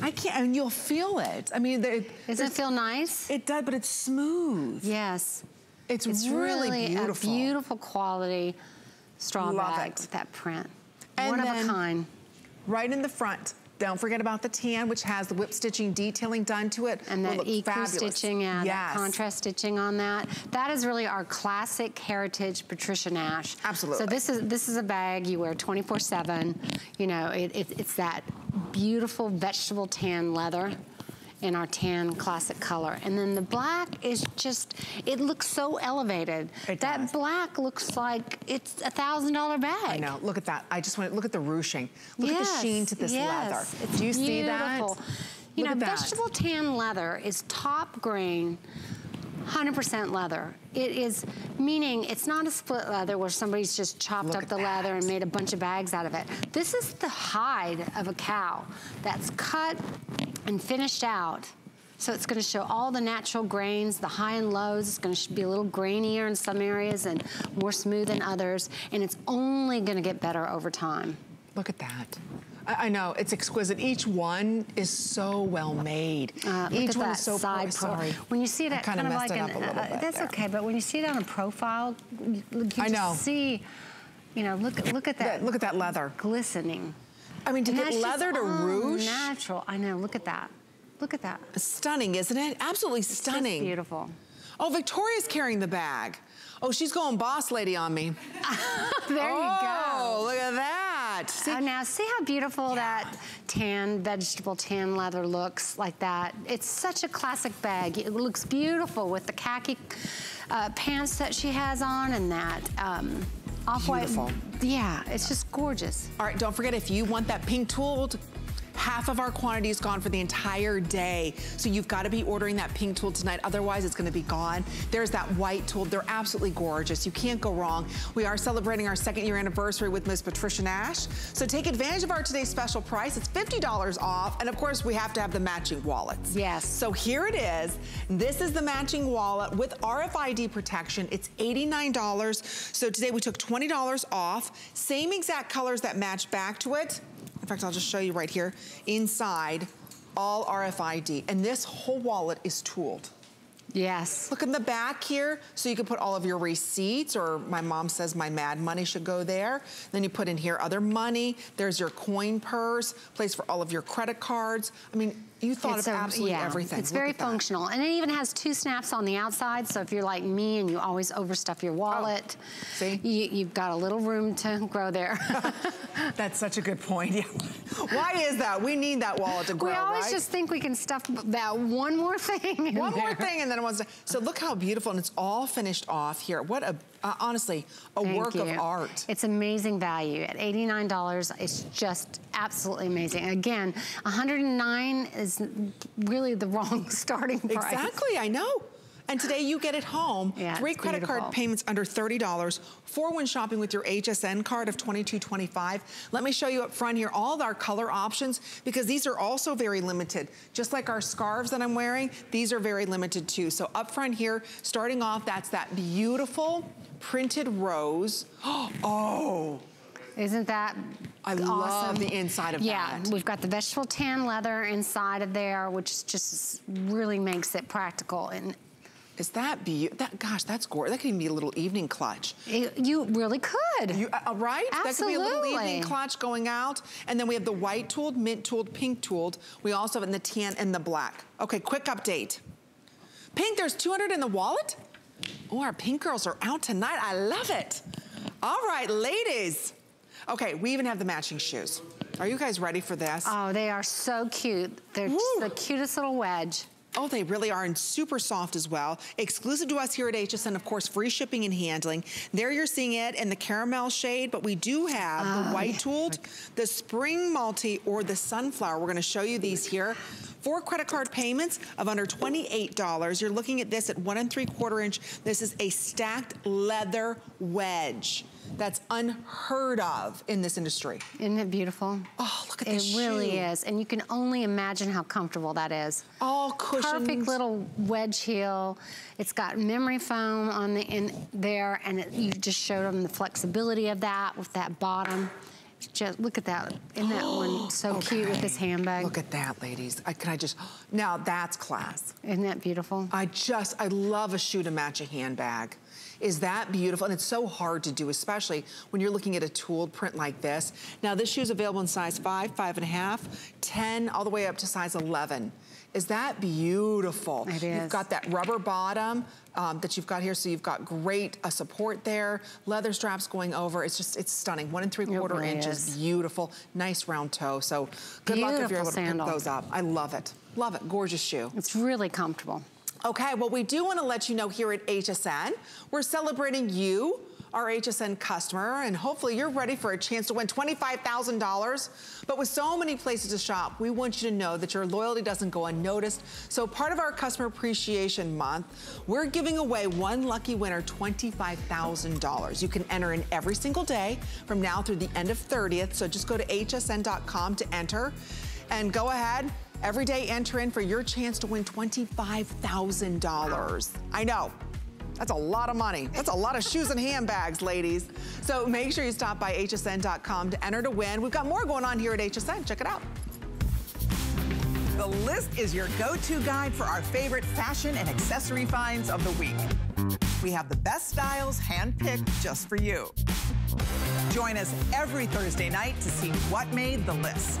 I can't, and you'll feel it. I mean, there- Doesn't it feel nice? it does, but it's smooth. yes. It's, It's really, really, beautiful. a beautiful quality straw Love bag it. with that print. And One of a kind. Right in the front. Don't forget about the tan, which has the whip stitching detailing done to it. And that eco stitching, yeah, that yes. contrast stitching on that. That is really our classic heritage Patricia Nash. Absolutely. So this is this is a bag you wear 24/7. You know, it, it, it's that beautiful vegetable tan leather in our tan classic color. And then the black is just, it looks so elevated. It that does. black looks like it's a thousand dollar bag. I know. Look at that. I just want to look at the ruching. Look at the sheen to this yes. leather. It's Do you see that? You Look know, vegetable tan leather is top grain, 100% leather. It is, meaning it's not a split leather where somebody's just chopped Look up the leather and made a bunch of bags out of it. This is the hide of a cow that's cut and finished out. So it's gonna show all the natural grains, the high and lows. It's gonna be a little grainier in some areas and more smooth in others. And it's only gonna get better over time. Look at that. I, I know, it's exquisite. Each one is so well made. Uh, Each one that is so side pro- pro- sorry. When you see it I kinda messed like it an, up a little uh, bit that's there. okay. But when you see it on a profile, you, you I just know. see, you know, look look at that. That- look at that leather. glistening. I mean, to And get leather to ruche, natural. I know. Look at that. Look at that. stunning, isn't it? Absolutely It's stunning. beautiful. Oh, Victoria's carrying the bag. Oh, she's going boss lady on me. <laughs> There oh, you go. look at that. See, Uh, now, see how beautiful that tan, vegetable tan leather looks like that? It's such a classic bag. It looks beautiful with the khaki uh, pants that she has on and that um, off-white. Beautiful. Yeah, it's just gorgeous. All right, don't forget if you want that pink tooled, half of our quantity is gone for the entire day. So you've got to be ordering that pink tool tonight. Otherwise, it's going to be gone. There's that white tool. They're absolutely gorgeous. You can't go wrong. We are celebrating our second year anniversary with Miss Patricia Nash. So take advantage of our today's special price. It's $50 off. And of course, we have to have the matching wallets. Yes. So here it is. This is the matching wallet with RFID protection. It's $89. So today we took $20 off. Same exact colors that match back to it. Fact, I'll just show you right here. Inside, all RFID. And this whole wallet is tooled. Yes. Look in the back here, so you can put all of your receipts, or my mom says my mad money should go there. Then you put in here other money. There's your coin purse, place for all of your credit cards. I mean, you thought it's of a, absolutely yeah, everything. It's Look very functional. And it even has two snaps on the outside, so if you're like me and you always overstuff your oh, wallet, see? You, you've got a little room to grow there. <laughs> <laughs> That's such a good point. Yeah. Why is that? We need that wallet to grow, we always right? just think we can stuff that one more thing in One more thing and then it wants to, so look how beautiful and it's all finished off here. What a, uh, honestly, a Thank work of art. It's amazing value. At $89, it's just absolutely amazing. Again, 109 is really the <laughs> wrong starting price. Exactly, I know. And today you get it home. Yeah, Three credit beautiful. card payments under $30. Four when shopping with your HSN card of $22.25. Let me show you up front here all of our color options because these are also very limited. Just like our scarves that I'm wearing, these are very limited too. So up front here, starting off, that's that beautiful printed rose. <gasps> Oh, Isn't that I awesome? love the inside of yeah, that. Yeah, we've got the vegetable tan leather inside of there, which just really makes it practical. And Is that beautiful? That, gosh, that's gorgeous. That could even be a little evening clutch. you really could. You, uh, right? That could be a little evening clutch going out. And then we have the white tooled, mint tooled, pink tooled. We also have in the tan and the black. Okay, quick update. Pink, there's 200 in the wallet? Oh, our pink girls are out tonight. I love it. All right, ladies. Okay, we even have the matching shoes. Are you guys ready for this? oh, they are so cute. They're just the cutest little wedge. Oh, they really are, and super soft as well. Exclusive to us here at HSN, of course, free shipping and handling. There you're seeing it in the caramel shade, but we do have Oh, the ah, white tooled, the spring multi, or the sunflower. We're gonna show you these here. Four credit card payments of under $28. You're looking at this at one and three quarter inch. This is a stacked leather wedge. That's unheard of in this industry. Isn't it beautiful? Oh, look at It this It really shoe. is. And you can only imagine how comfortable that is. All cushioned. Perfect little wedge heel. It's got memory foam on the in there, and it, you just showed them the flexibility of that with that bottom. Just look at that. Isn't that one <gasps> so cute with this handbag? Look at that, ladies. I, can I just, now that's class. Isn't that beautiful? I just, I love a shoe to match a handbag. Is that beautiful? And it's so hard to do, especially when you're looking at a tooled print like this. Now this shoe is available in size five, five and a half, 10, all the way up to size 11. Is that beautiful? It You've got that rubber bottom um, that you've got here, so you've got great uh, support there. Leather straps going over. It's just, it's stunning. One and three quarter really inches, is. beautiful, nice round toe. So good luck if you're Beautiful able to pick those up. I love it. Love it. Gorgeous shoe. It's really comfortable. Okay, well, we do want to let you know here at HSN, we're celebrating you, our HSN customer, and hopefully you're ready for a chance to win $25,000. But with so many places to shop, we want you to know that your loyalty doesn't go unnoticed. So part of our Customer Appreciation Month, we're giving away one lucky winner $25,000. You can enter in every single day from now through the end of 30th. So just go to hsn.com to enter and go ahead. Every day enter in for your chance to win $25,000. I know. That's a lot of money. That's a lot of shoes and handbags, ladies. So make sure you stop by hsn.com to enter to win. We've got more going on here at HSN. Check it out. The list is your go-to guide for our favorite fashion and accessory finds of the week. We have the best styles handpicked just for you. Join us every Thursday night to see what made the list.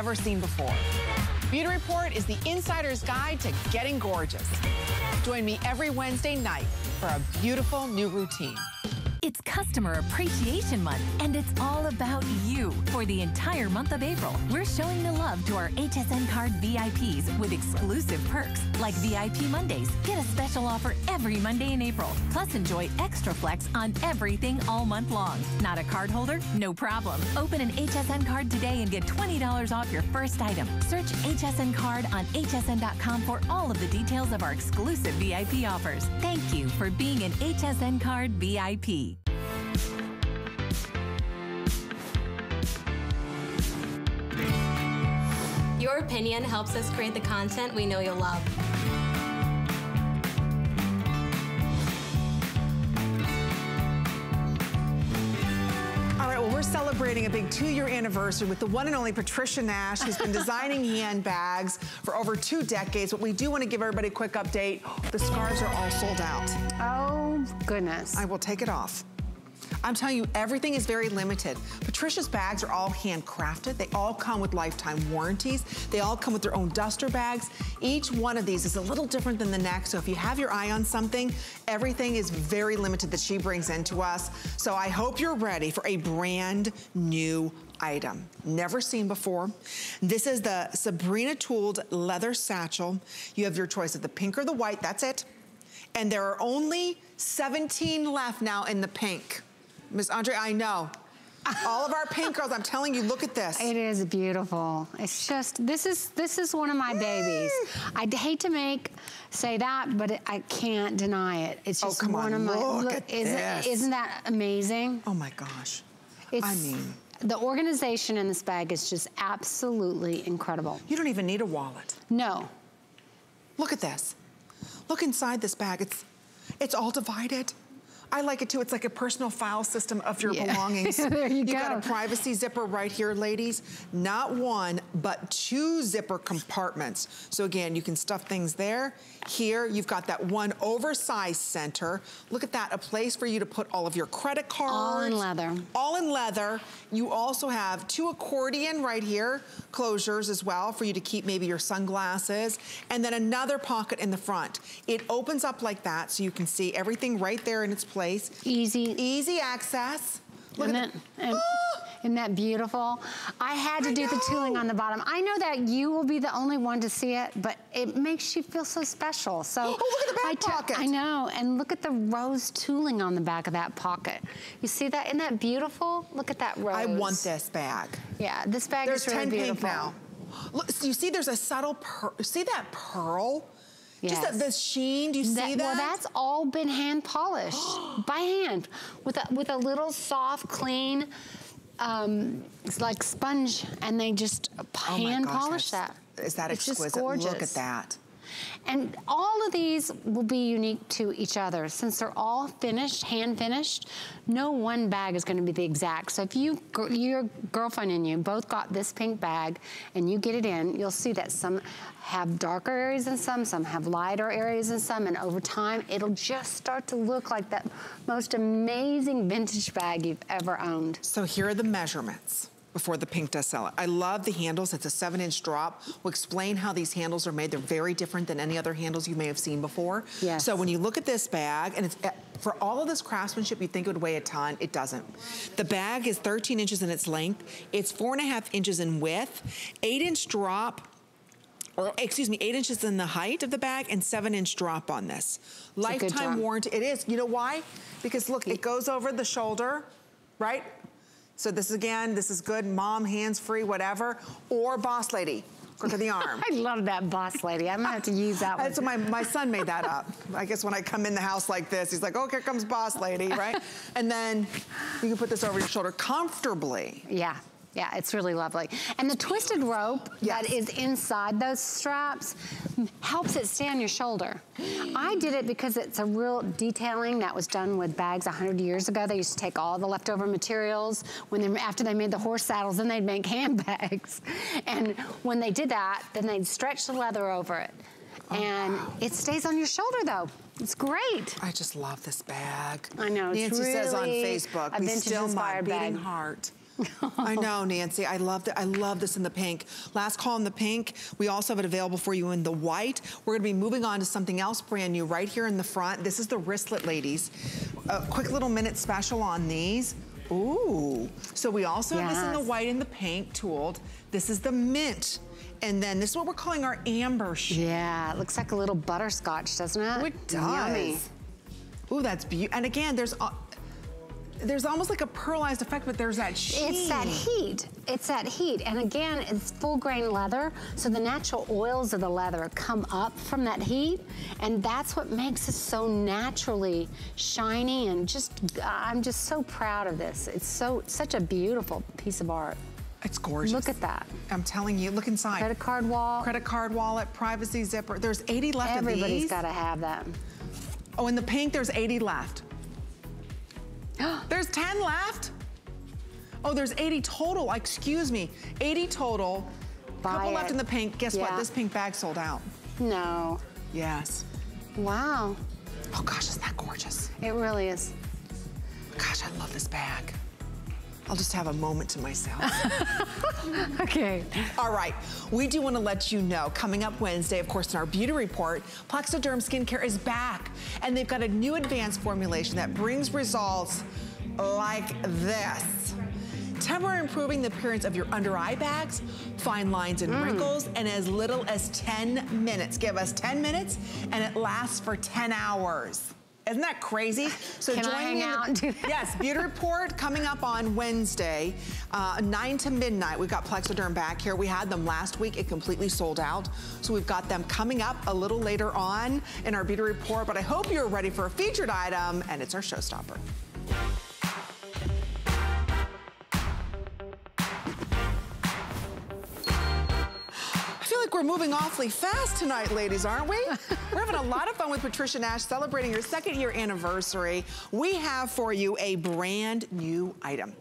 Never seen before. Beauty Report is the insider's guide to getting gorgeous. Join me every Wednesday night for a beautiful new routine. It's Customer Appreciation Month, and it's all about you. For the entire month of April, we're showing the love to our HSN card VIPs with exclusive perks like VIP Mondays. Get a special offer every Monday in April. Plus, enjoy extra flex on everything all month long. Not a card holder? No problem. Open an HSN card today and get $20 off your first item. Search HSN card on hsn.com for all of the details of our exclusive VIP offers. Thank you for being an HSN card VIP. Your opinion helps us create the content we know you'll love. All right, well, we're celebrating a big two-year anniversary with the one and only Patricia Nash, who's been <laughs> designing handbags for over two decades. But we do want to give everybody a quick update. The scarves are all sold out. Oh, goodness. I will take it off. I'm telling you, everything is very limited. Patricia's bags are all handcrafted. They all come with lifetime warranties. They all come with their own duster bags. Each one of these is a little different than the next. So if you have your eye on something, everything is very limited that she brings into us. So I hope you're ready for a brand new item, never seen before. This is the Sabrina tooled leather satchel. You have your choice of the pink or the white, that's it. And there are only 17 left now in the pink. Miss Andre, I know. All of our pink girls, I'm telling you, look at this. It is beautiful. It's just this is this is one of my babies. I'd hate to make say that, but it, I can't deny it. It's Oh, just come one on, of my. look at isn't, this. isn't that amazing? Oh my gosh. It's, I mean, the organization in this bag is just absolutely incredible. you don't even need a wallet. No, Look at this. Look inside this bag. It's it's all divided. I like it too. It's like a personal file system of your Yeah. belongings. <laughs> There you You've got a privacy zipper right here, ladies. Not one, but two zipper compartments. So again, you can stuff things there. Here, you've got that one oversized center. Look at that, a place for you to put all of your credit cards. All in leather. All in leather. You also have two accordion right here, closures as well for you to keep maybe your sunglasses. And then another pocket in the front. It opens up like that so you can see everything right there in its place. easy. Easy access. Look Isn't at it? that. Isn't that beautiful? I had to I do the tooling on the bottom. I know that you will be the only one to see it, but it makes you feel so special. So Oh, look at the back I pocket. I know, and look at the rose tooling on the back of that pocket. You see that? Isn't that beautiful? Look at that rose. I want this bag. Yeah, this bag There's is really 10 beautiful. pink now. Look, so you see there's a subtle pearl. See that pearl? Yes. Just that, the sheen, do you see that? Well, that's all been hand polished <gasps> by hand with a, with a little soft, clean, um, it's like sponge, and they just Oh hand gosh, polish that's- that It's just exquisite? Look at that. And all of these will be unique to each other. Since they're all finished, hand finished, no one bag is gonna be the exact. So if you, your girlfriend and you both got this pink bag and you get it in, you'll see that some have darker areas than some, some have lighter areas than some, and over time, it'll just start to look like that most amazing vintage bag you've ever owned. So here are the measurements before the pink does sell it. I love the handles. It's a seven inch drop. We'll explain how these handles are made. They're very different than any other handles you may have seen before. Yes. So when you look at this bag, and it's eh, for all of this craftsmanship, you'd think it would weigh a ton. It doesn't. The bag is 13 inches in its length. It's four and a half inches in width, eight inch drop, or excuse me, eight inches in the height of the bag and seven inch drop on this. good Lifetime warranty. It is. You know why? Because look, it goes over the shoulder, right? So this is again, this is good. Mom, hands free, whatever. Or boss lady, crook of the arm. <laughs> I love that boss lady. I'm gonna have to use that <laughs> one. That's what my, my son made that up. I guess when I come in the house like this, he's like, oh, here comes boss lady, right? <laughs> and then you can put this over your shoulder comfortably. Yeah. Yeah, it's really lovely. And the twisted rope Yes. that is inside those straps helps it stay on your shoulder. I did it because it's a real detailing that was done with bags 100 years ago. They used to take all the leftover materials when they, after they made the horse saddles, then they'd make <laughs> handbags. And when they did that, then they'd stretch the leather over it. Oh, and it stays on your shoulder though. It's great. I just love this bag. I know, it's Nancy says on Facebook, a vintage still my beating bag. heart. <laughs> I know, <laughs> Nancy. I love that. I love this in the pink. Last call in the pink. We also have it available for you in the white. We're gonna be moving on to something else brand new right here in the front. This is the wristlet, ladies. A quick little minute special on these. Ooh. So we also yes. have this in the white and the pink tooled. This is the mint. And then this is what we're calling our amber shade. Yeah, it looks like a little butterscotch, doesn't it? Oh, it does. Yummy. Ooh, that's beautiful. And again, there's uh, there's almost like a pearlized effect, but there's that sheen. It's that heat. It's that heat. And again, it's full grain leather, so the natural oils of the leather come up from that heat, and that's what makes it so naturally shiny and just, I'm just so proud of this. It's so, such a beautiful piece of art. It's gorgeous. Look at that. I'm telling you, look inside. Credit card wallet. Credit card wallet, privacy zipper. There's 80 left Everybody's of these. Everybody's got to have that. Oh, in the pink, there's 80 left. <gasps> there's 10 left? Oh, there's 80 total, excuse me. 80 total, Buy couple it. left in the pink. Guess yeah. what, this pink bag sold out. No. Yes. Wow. Oh gosh, isn't that gorgeous? It really is. Gosh, I love this bag. I'll just have a moment to myself. <laughs> okay. All right. We do want to let you know, coming up Wednesday, of course, in our beauty report, Plexaderm Skincare is back. And they've got a new advanced formulation that brings results like this. Temporary improving the appearance of your under eye bags, fine lines and mm. wrinkles, and as little as 10 minutes. Give us 10 minutes, and it lasts for 10 hours. Isn't that crazy? <sighs> So Can join I hang me out the, <laughs> Yes, Beauty Report coming up on Wednesday, uh, 9 to midnight. We've got Plexaderm back here. We had them last week. It completely sold out. So we've got them coming up a little later on in our Beauty Report. But I hope you're ready for a featured item, and it's our showstopper. Like we're moving awfully fast tonight, ladies, aren't we? <laughs> we're having a lot of fun with Patricia Nash celebrating your second year anniversary. We have for you a brand new item.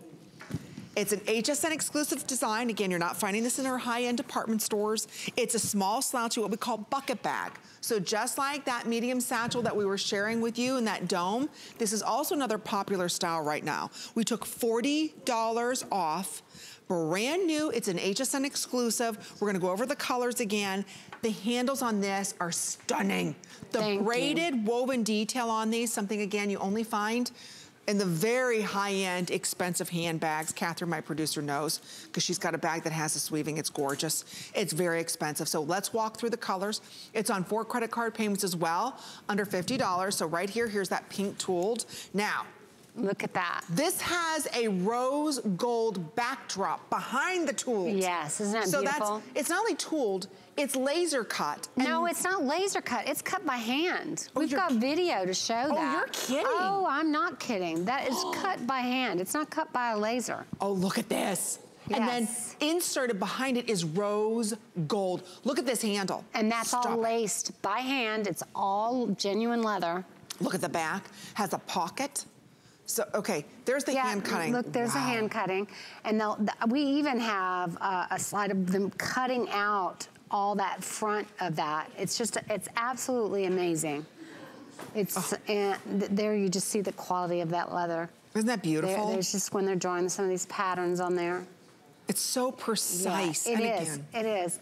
It's an HSN exclusive design. Again, you're not finding this in our high-end department stores. It's a small slouchy, what we call bucket bag. So just like that medium satchel that we were sharing with you in that dome, this is also another popular style right now. We took $40 off brand new. It's an HSN exclusive. We're gonna go over the colors again. The handles on this are stunning. The Thank braided you. woven detail on these, something again you only find in the very high-end, expensive handbags. Catherine, my producer, knows because she's got a bag that has this weaving. It's gorgeous. It's very expensive. So let's walk through the colors. It's on four credit card payments as well, under $50. So right here, here's that pink tooled. Now, Look at that. This has a rose gold backdrop behind the tool. Yes, isn't that so beautiful? So that's, it's not only tooled, it's laser cut. No, it's not laser cut. It's cut by hand. Oh, We've got video to show oh, that. Oh, you're kidding. Oh, I'm not kidding. That is <gasps> cut by hand. It's not cut by a laser. Oh, look at this. Yes. And then inserted behind it is rose gold. Look at this handle. And that's Stop. all laced by hand. It's all genuine leather. Look at the back. Has a pocket. So, okay, there's the yeah, hand cutting. Look, there's wow. a hand cutting. And we even have uh, a slide of them cutting out all that front of that. It's just, it's absolutely amazing. It's, oh. and there you just see the quality of that leather. Isn't that beautiful? There, there's just when they're drawing some of these patterns on there. It's so precise. Yeah, it and is. Again, it is.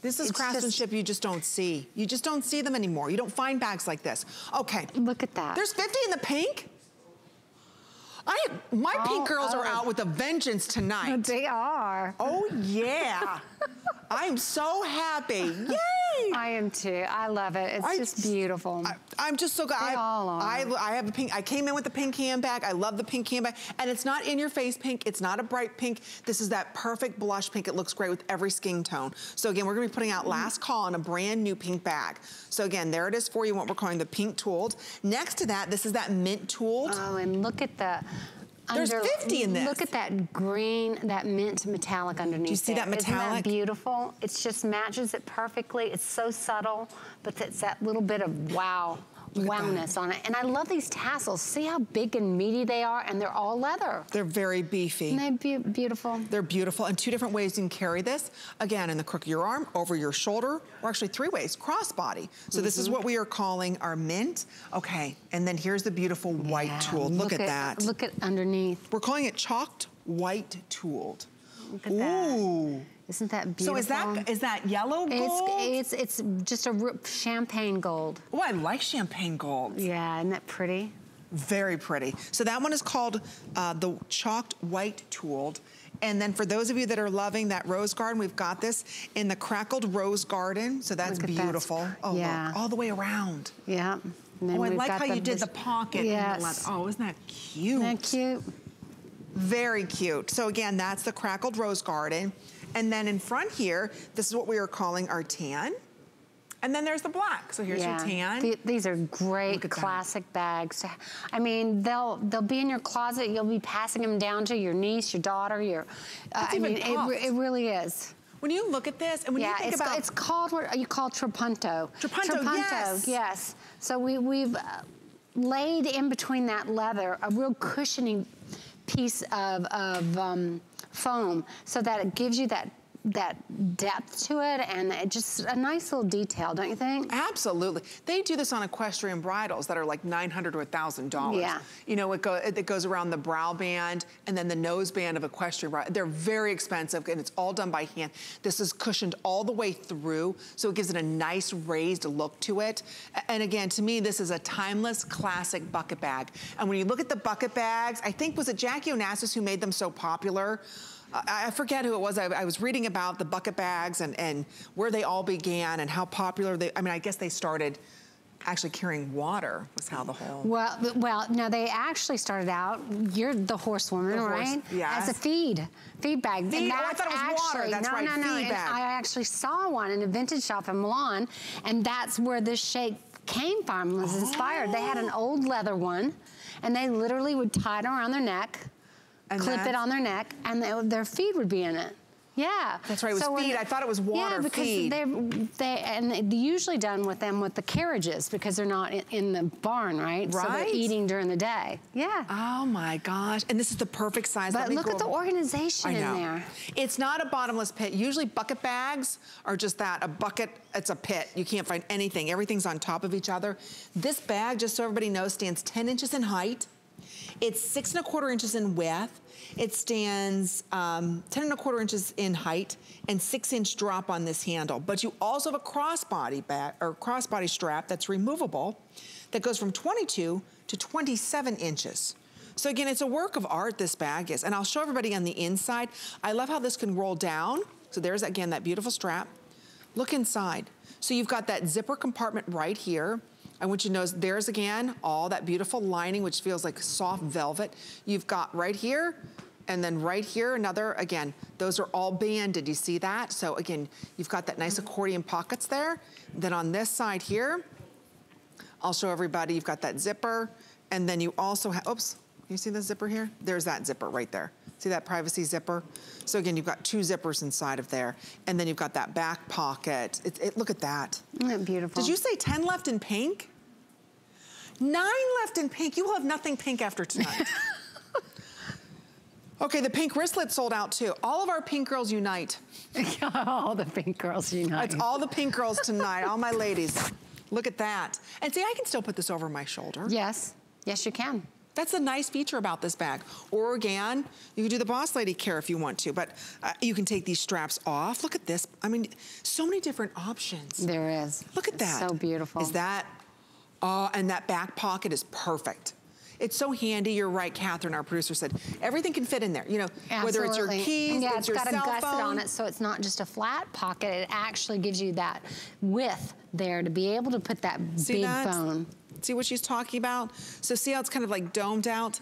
This is it's craftsmanship just, you just don't see. You just don't see them anymore. You don't find bags like this. Okay. Look at that. There's 50 in the pink? I, my oh, pink girls oh. are out with a vengeance tonight. <laughs> They are. Oh, yeah. <laughs> I'm so happy. Yay! I am too. I love it. It's I, just beautiful. I, am just so glad. They I, all are. I, I have a pink. I came in with a pink handbag. I love the pink handbag. And it's not in your face pink. It's not a bright pink. This is that perfect blush pink. It looks great with every skin tone. So again, we're gonna be putting out mm-hmm. last call on a brand new pink bag. So again, there it is for you, what we're calling the pink tooled. Next to that, this is that mint tooled. Oh, and look at the there's under, 50 in this. Look at that green, that mint metallic underneath Do you see there. that metallic? Isn't that beautiful? It just matches it perfectly. It's so subtle, but it's that little bit of wow wowness on it. And I love these tassels. See how big and meaty they are? And they're all leather. They're very beefy. Isn't they be beautiful? They're beautiful. And two different ways you can carry this. Again, in the crook of your arm, over your shoulder, or actually three ways, crossbody. So mm -hmm. this is mm-hmm. what we are calling our mint. Okay, and then here's the beautiful white yeah, tool. Look, look at, at, that. Look at underneath. We're calling it chalked white tooled. Look at Ooh. that. Isn't that beautiful? So is that is that yellow gold? It's, it's, it's just a champagne gold. Oh, I like champagne gold. Yeah, isn't that pretty? Very pretty. So that one is called uh, the Chalked White Tooled. And then for those of you that are loving that rose garden, we've got this in the crackled rose garden. So that's Look at that. beautiful. Oh, Yeah. look, all the way around. Yeah. Oh, I like got how you did the pocket. and the Oh, isn't that cute? Isn't that cute? Very cute. So again, that's the crackled rose garden. And then in front here, this is what we are calling our tan. And then there's the black. So here's your tan. The- these are great at that. classic bags. I mean, they'll they'll be in your closet. You'll be passing them down to your niece, your daughter, your. Uh, I mean, it, it really is. when you look at this, and when yeah, you think it's, about it's called what you call trapunto. Trapunto, yes. yes. So we we've uh, laid in between that leather a real cushioning piece of of um, foam, so that it gives you that that depth to it and it just a nice little detail, don't you think? Absolutely. They do this on equestrian bridles that are like 900 or $1,000. Yeah. You know, it, go, it goes around the brow band and then the nose band of equestrian bridle. They're very expensive and it's all done by hand. This is cushioned all the way through, so it gives it a nice raised look to it. And again, to me, this is a timeless classic bucket bag. And when you look at the bucket bags, I think, was it Jackie Onassis who made them so popular? I forget who it was. I, I was reading about the bucket bags and, and where they all began and how popular they, I mean, I guess they started actually carrying water was how the whole. Well, well, no, they actually started out. You're the horsewoman, The horse- right? yes. As a feed, feed bag. Feed? And Oh, I thought it was water. That's no, right, no, no. feed bag. I actually saw one in a vintage shop in Milan, and that's where this shape came from. Was inspired. They had an Oh. old leather one, and they literally would tie it around their neck, And clip it on their neck, and they, their feed would be in it. Yeah. That's right, it was when feed. I thought it was water Yeah, because feed. they're they and they're usually done with them with the carriages because they're not in, in the barn, right? Right. So they're eating during the day. Yeah. Oh my gosh. And this is the perfect size. But look at the organization I in know. there. It's not a bottomless pit. Usually bucket bags are just that, a bucket, it's a pit. You can't find anything. Everything's on top of each other. This bag, just so everybody knows, stands 10 inches in height. It's six and a quarter inches in width. It stands um, 10 and a quarter inches in height and six inch drop on this handle. But you also have a crossbody bag or crossbody strap that's removable that goes from 22 to 27 inches. So again, it's a work of art, this bag is. And I'll show everybody on the inside. I love how this can roll down. So there's, again, that beautiful strap. Look inside. So you've got that zipper compartment right here. I want you to notice there's, again, all that beautiful lining, which feels like soft velvet. You've got right here, and then right here, another, again, those are all banded, you see that? So again, you've got that nice mm-hmm. accordion pockets there. Then on this side here, I'll show everybody, you've got that zipper, and then you also have, oops, you see the zipper here? There's that zipper right there. See that privacy zipper? So again, you've got two zippers inside of there, and then you've got that back pocket. It, it, look at that. Isn't that beautiful? Did you say 10 left in pink? Nine left in pink. You will have nothing pink after tonight. <laughs> okay, the pink wristlet sold out too. All of our pink girls unite. <laughs> all the pink girls unite. It's all the pink girls tonight, all my ladies. Look at that. And see, I can still put this over my shoulder. Yes. Yes, you can. That's a nice feature about this bag. Or again, you can do the boss lady care if you want to, but uh, you can take these straps off. Look at this. I mean, so many different options. There is. Look at It's that. So beautiful. Is that, oh, and that back pocket is perfect. It's so handy. You're right, Catherine, our producer said, everything can fit in there. You know, whether it's your Absolutely. keys, yeah, it's, it's your got a gusset phone. on it, so it's not just a flat pocket. It actually gives you that width there to be able to put that See big that? phone. See what she's talking about? So see how it's kind of like domed out?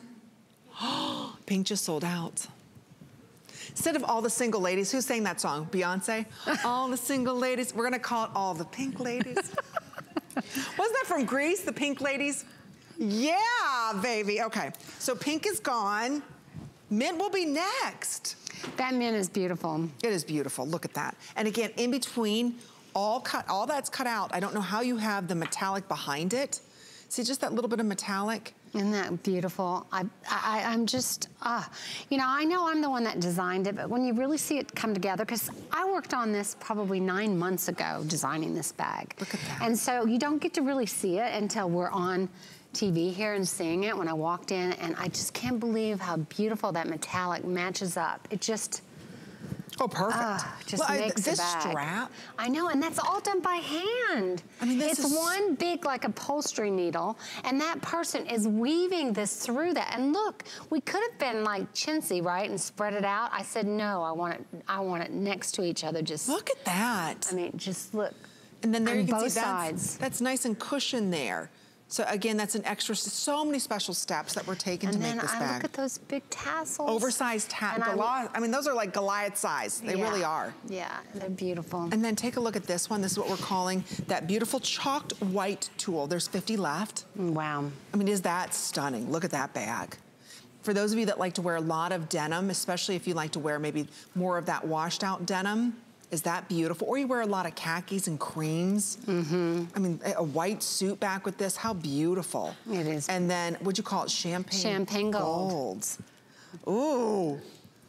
<gasps> Pink just sold out. Instead of all the single ladies, who sang that song? Beyonce? <laughs> all the single ladies. We're gonna call it all the pink ladies. <laughs> Wasn't that from Grease, the pink ladies? Yeah, baby. Okay, so pink is gone. Mint will be next. That mint is beautiful. It is beautiful. Look at that. And again, in between, all cut, all that's cut out. I don't know how you have the metallic behind it. See, just that little bit of metallic. Isn't that beautiful? I, I, I'm just, ah, you know, I know I'm the one that designed it, but when you really see it come together, because I worked on this probably nine months ago, designing this bag. Look at that. And so you don't get to really see it until we're on TV here and seeing it when I walked in, and I just can't believe how beautiful that metallic matches up. It just, Oh, perfect. uh, just Well, I- makes this strap. I know, and that's all done by hand. I mean, this it's is- one big like upholstery needle, and that person is weaving this through that. And look, we could have been like chintzy, right, and spread it out. I said no. I want it. I want it next to each other. Just Look at that. I mean, just look. And then there on you can both see that's, sides. that's nice and cushioned there. So again, that's an extra, so many special steps that were taken And to then make this I bag. look at those big tassels. Oversized tassels. I- I mean, those are like Goliath size. They Yeah. really are. Yeah, they're beautiful. And then take a look at this one. This is what we're calling that beautiful chalked white tool. There's 50 left. Wow. I mean, is that stunning? Look at that bag. For those of you that like to wear a lot of denim, especially if you like to wear maybe more of that washed out denim, is that beautiful? Or you wear a lot of khakis and creams. Mm-hmm. I mean, a white suit back with this, how beautiful. It is. And then, what'd you call it? Champagne Champagne gold. golds. Ooh,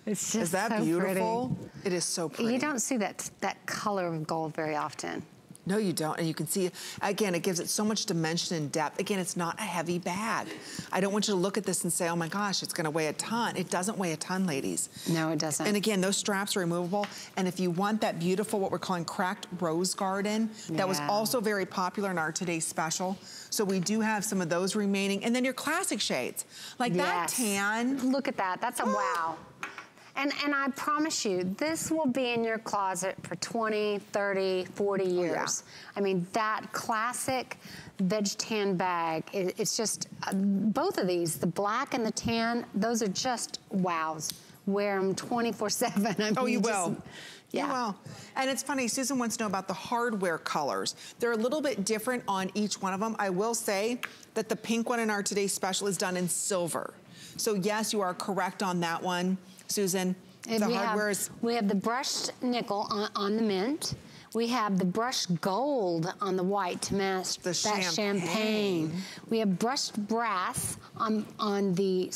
It's just is that so beautiful? It is so Pretty. pretty. You don't see that that color of gold very often. No, you don't. And you can see, again, it gives it so much dimension and depth. Again, it's not a heavy bag. I don't want you to look at this and say, oh my gosh, it's gonna weigh a ton. It doesn't weigh a ton, ladies. No, it doesn't. And again, those straps are removable. And if you want that beautiful, what we're calling cracked rose garden, that was also very popular in our today's special. So we do have some of those remaining. And then your classic shades, like that tan. Look at that. That's a oh, wow. And, and I promise you, this will be in your closet for 20, 30, 40 years. I mean, that classic veg tan bag, it, it's just, uh, both of these, the black and the tan, those are just wows. Wear them 24 7. I mean, Oh, you just- will. Yeah. You will. And it's funny, Susan wants to know about the hardware colors. They're a little bit different on each one of them. I will say that the pink one in our today's special is done in silver. So yes, you are correct on that one, Susan. And the we hardware have, is we have the brushed nickel on, on the mint. We have the brushed gold on the white to match The that champagne. champagne. We have brushed brass on, on the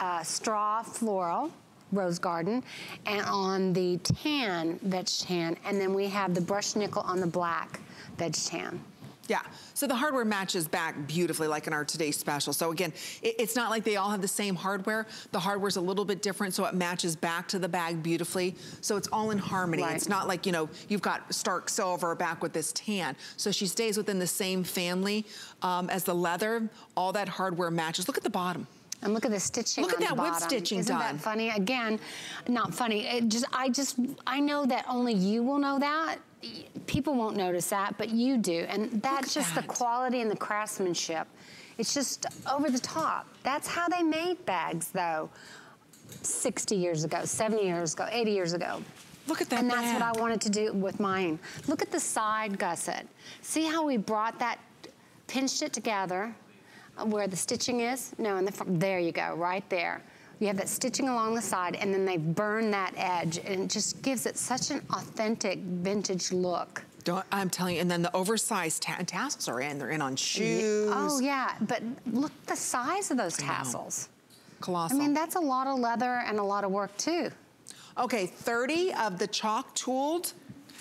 uh, straw floral rose garden and on the tan veg tan. And then we have the brushed nickel on the black veg tan. Yeah, so the hardware matches back beautifully like in our today's special. So again, it, it's not like they all have the same hardware. The hardware's a little bit different so it matches back to the bag beautifully. So it's all in harmony. Right. It's not like, you know, you've got stark silver back with this tan. So she stays within the same family um, as the leather. All that hardware matches. Look at the bottom. And look at the stitching Look at that whip stitching Isn't done. that funny? Again, not funny. It just, I just, I know that only you will know that. People won't notice that, but you do. And that's just that. the quality and the craftsmanship. It's just over the top. That's how they made bags, though. 60 years ago, 70 years ago, 80 years ago. Look at that And that's what I wanted to do with mine. Look at the side gusset. See how we brought that, pinched it together, uh, where the stitching is? No, in the front. There you go, right there. You have that stitching along the side, and then they burn that edge, and it just gives it such an authentic vintage look. Don't, I'm telling you, and then the oversized ta- tassels are in. They're in on shoes. Oh yeah, but look the size of those tassels. Colossal. I mean, that's a lot of leather and a lot of work too. Okay, 30 of the chalk tooled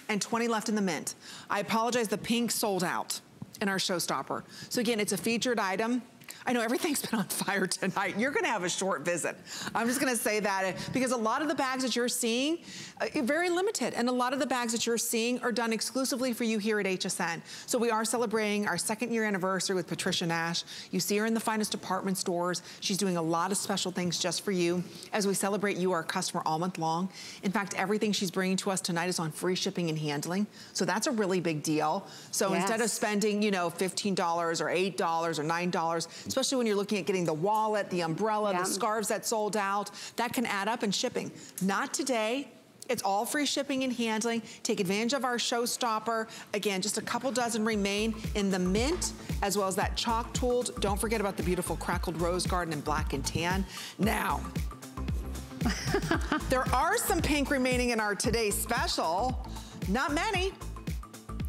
and 20 left in the mint. I apologize, the pink sold out in our showstopper. So again, it's a featured item. I know everything's been on fire tonight. You're gonna have a short visit. I'm just gonna say that uh, because a lot of the bags that you're seeing, uh, very limited. And a lot of the bags that you're seeing are done exclusively for you here at HSN. So we are celebrating our second year anniversary with Patricia Nash. You see her in the finest department stores. She's doing a lot of special things just for you as we celebrate you, our customer, all month long. In fact, everything she's bringing to us tonight is on free shipping and handling. So that's a really big deal. So instead of spending, you know, $15 or $8 or $9, especially when you're looking at getting the wallet, the umbrella, Yeah. the scarves that sold out, that can add up in shipping. Not today. It's all free shipping and handling. Take advantage of our showstopper. Again, just a couple dozen remain in the mint, as well as that chalk tooled. Don't forget about the beautiful crackled rose garden in black and tan. Now, <laughs> there are some pink remaining in our today's special. Not many.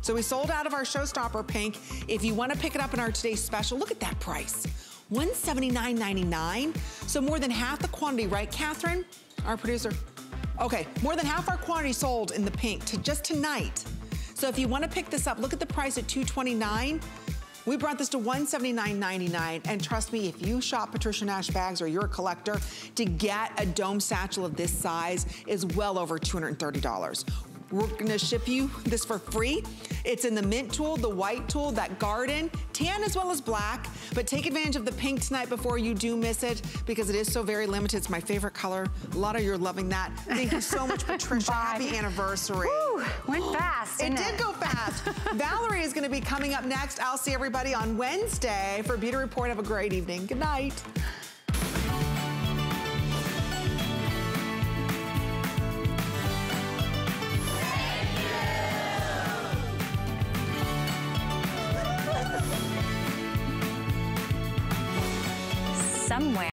So we sold out of our showstopper pink. If you want to pick it up in our today's special, look at that price. $179.99. So more than half the quantity, right, Catherine? Our producer. Okay, more than half our quantity sold in the pink to just tonight. So if you want to pick this up, look at the price at 229. We brought this to $179.99, and trust me, if you shop Patricia Nash bags or you're a collector, to get a dome satchel of this size is well over $230. We're gonna ship you this for free. It's in the mint tool, the white tool, that garden, tan as well as black, but take advantage of the pink tonight before you do miss it because it is so very limited. It's my favorite color. A lot of you are loving that. Thank you so much, <laughs> Patricia. Happy anniversary. Woo, went <gasps> fast, It didn't it? go fast. <laughs> Valerie is gonna be coming up next. I'll see everybody on Wednesday for Beauty Report. Have a great evening. Good night. Somewhere.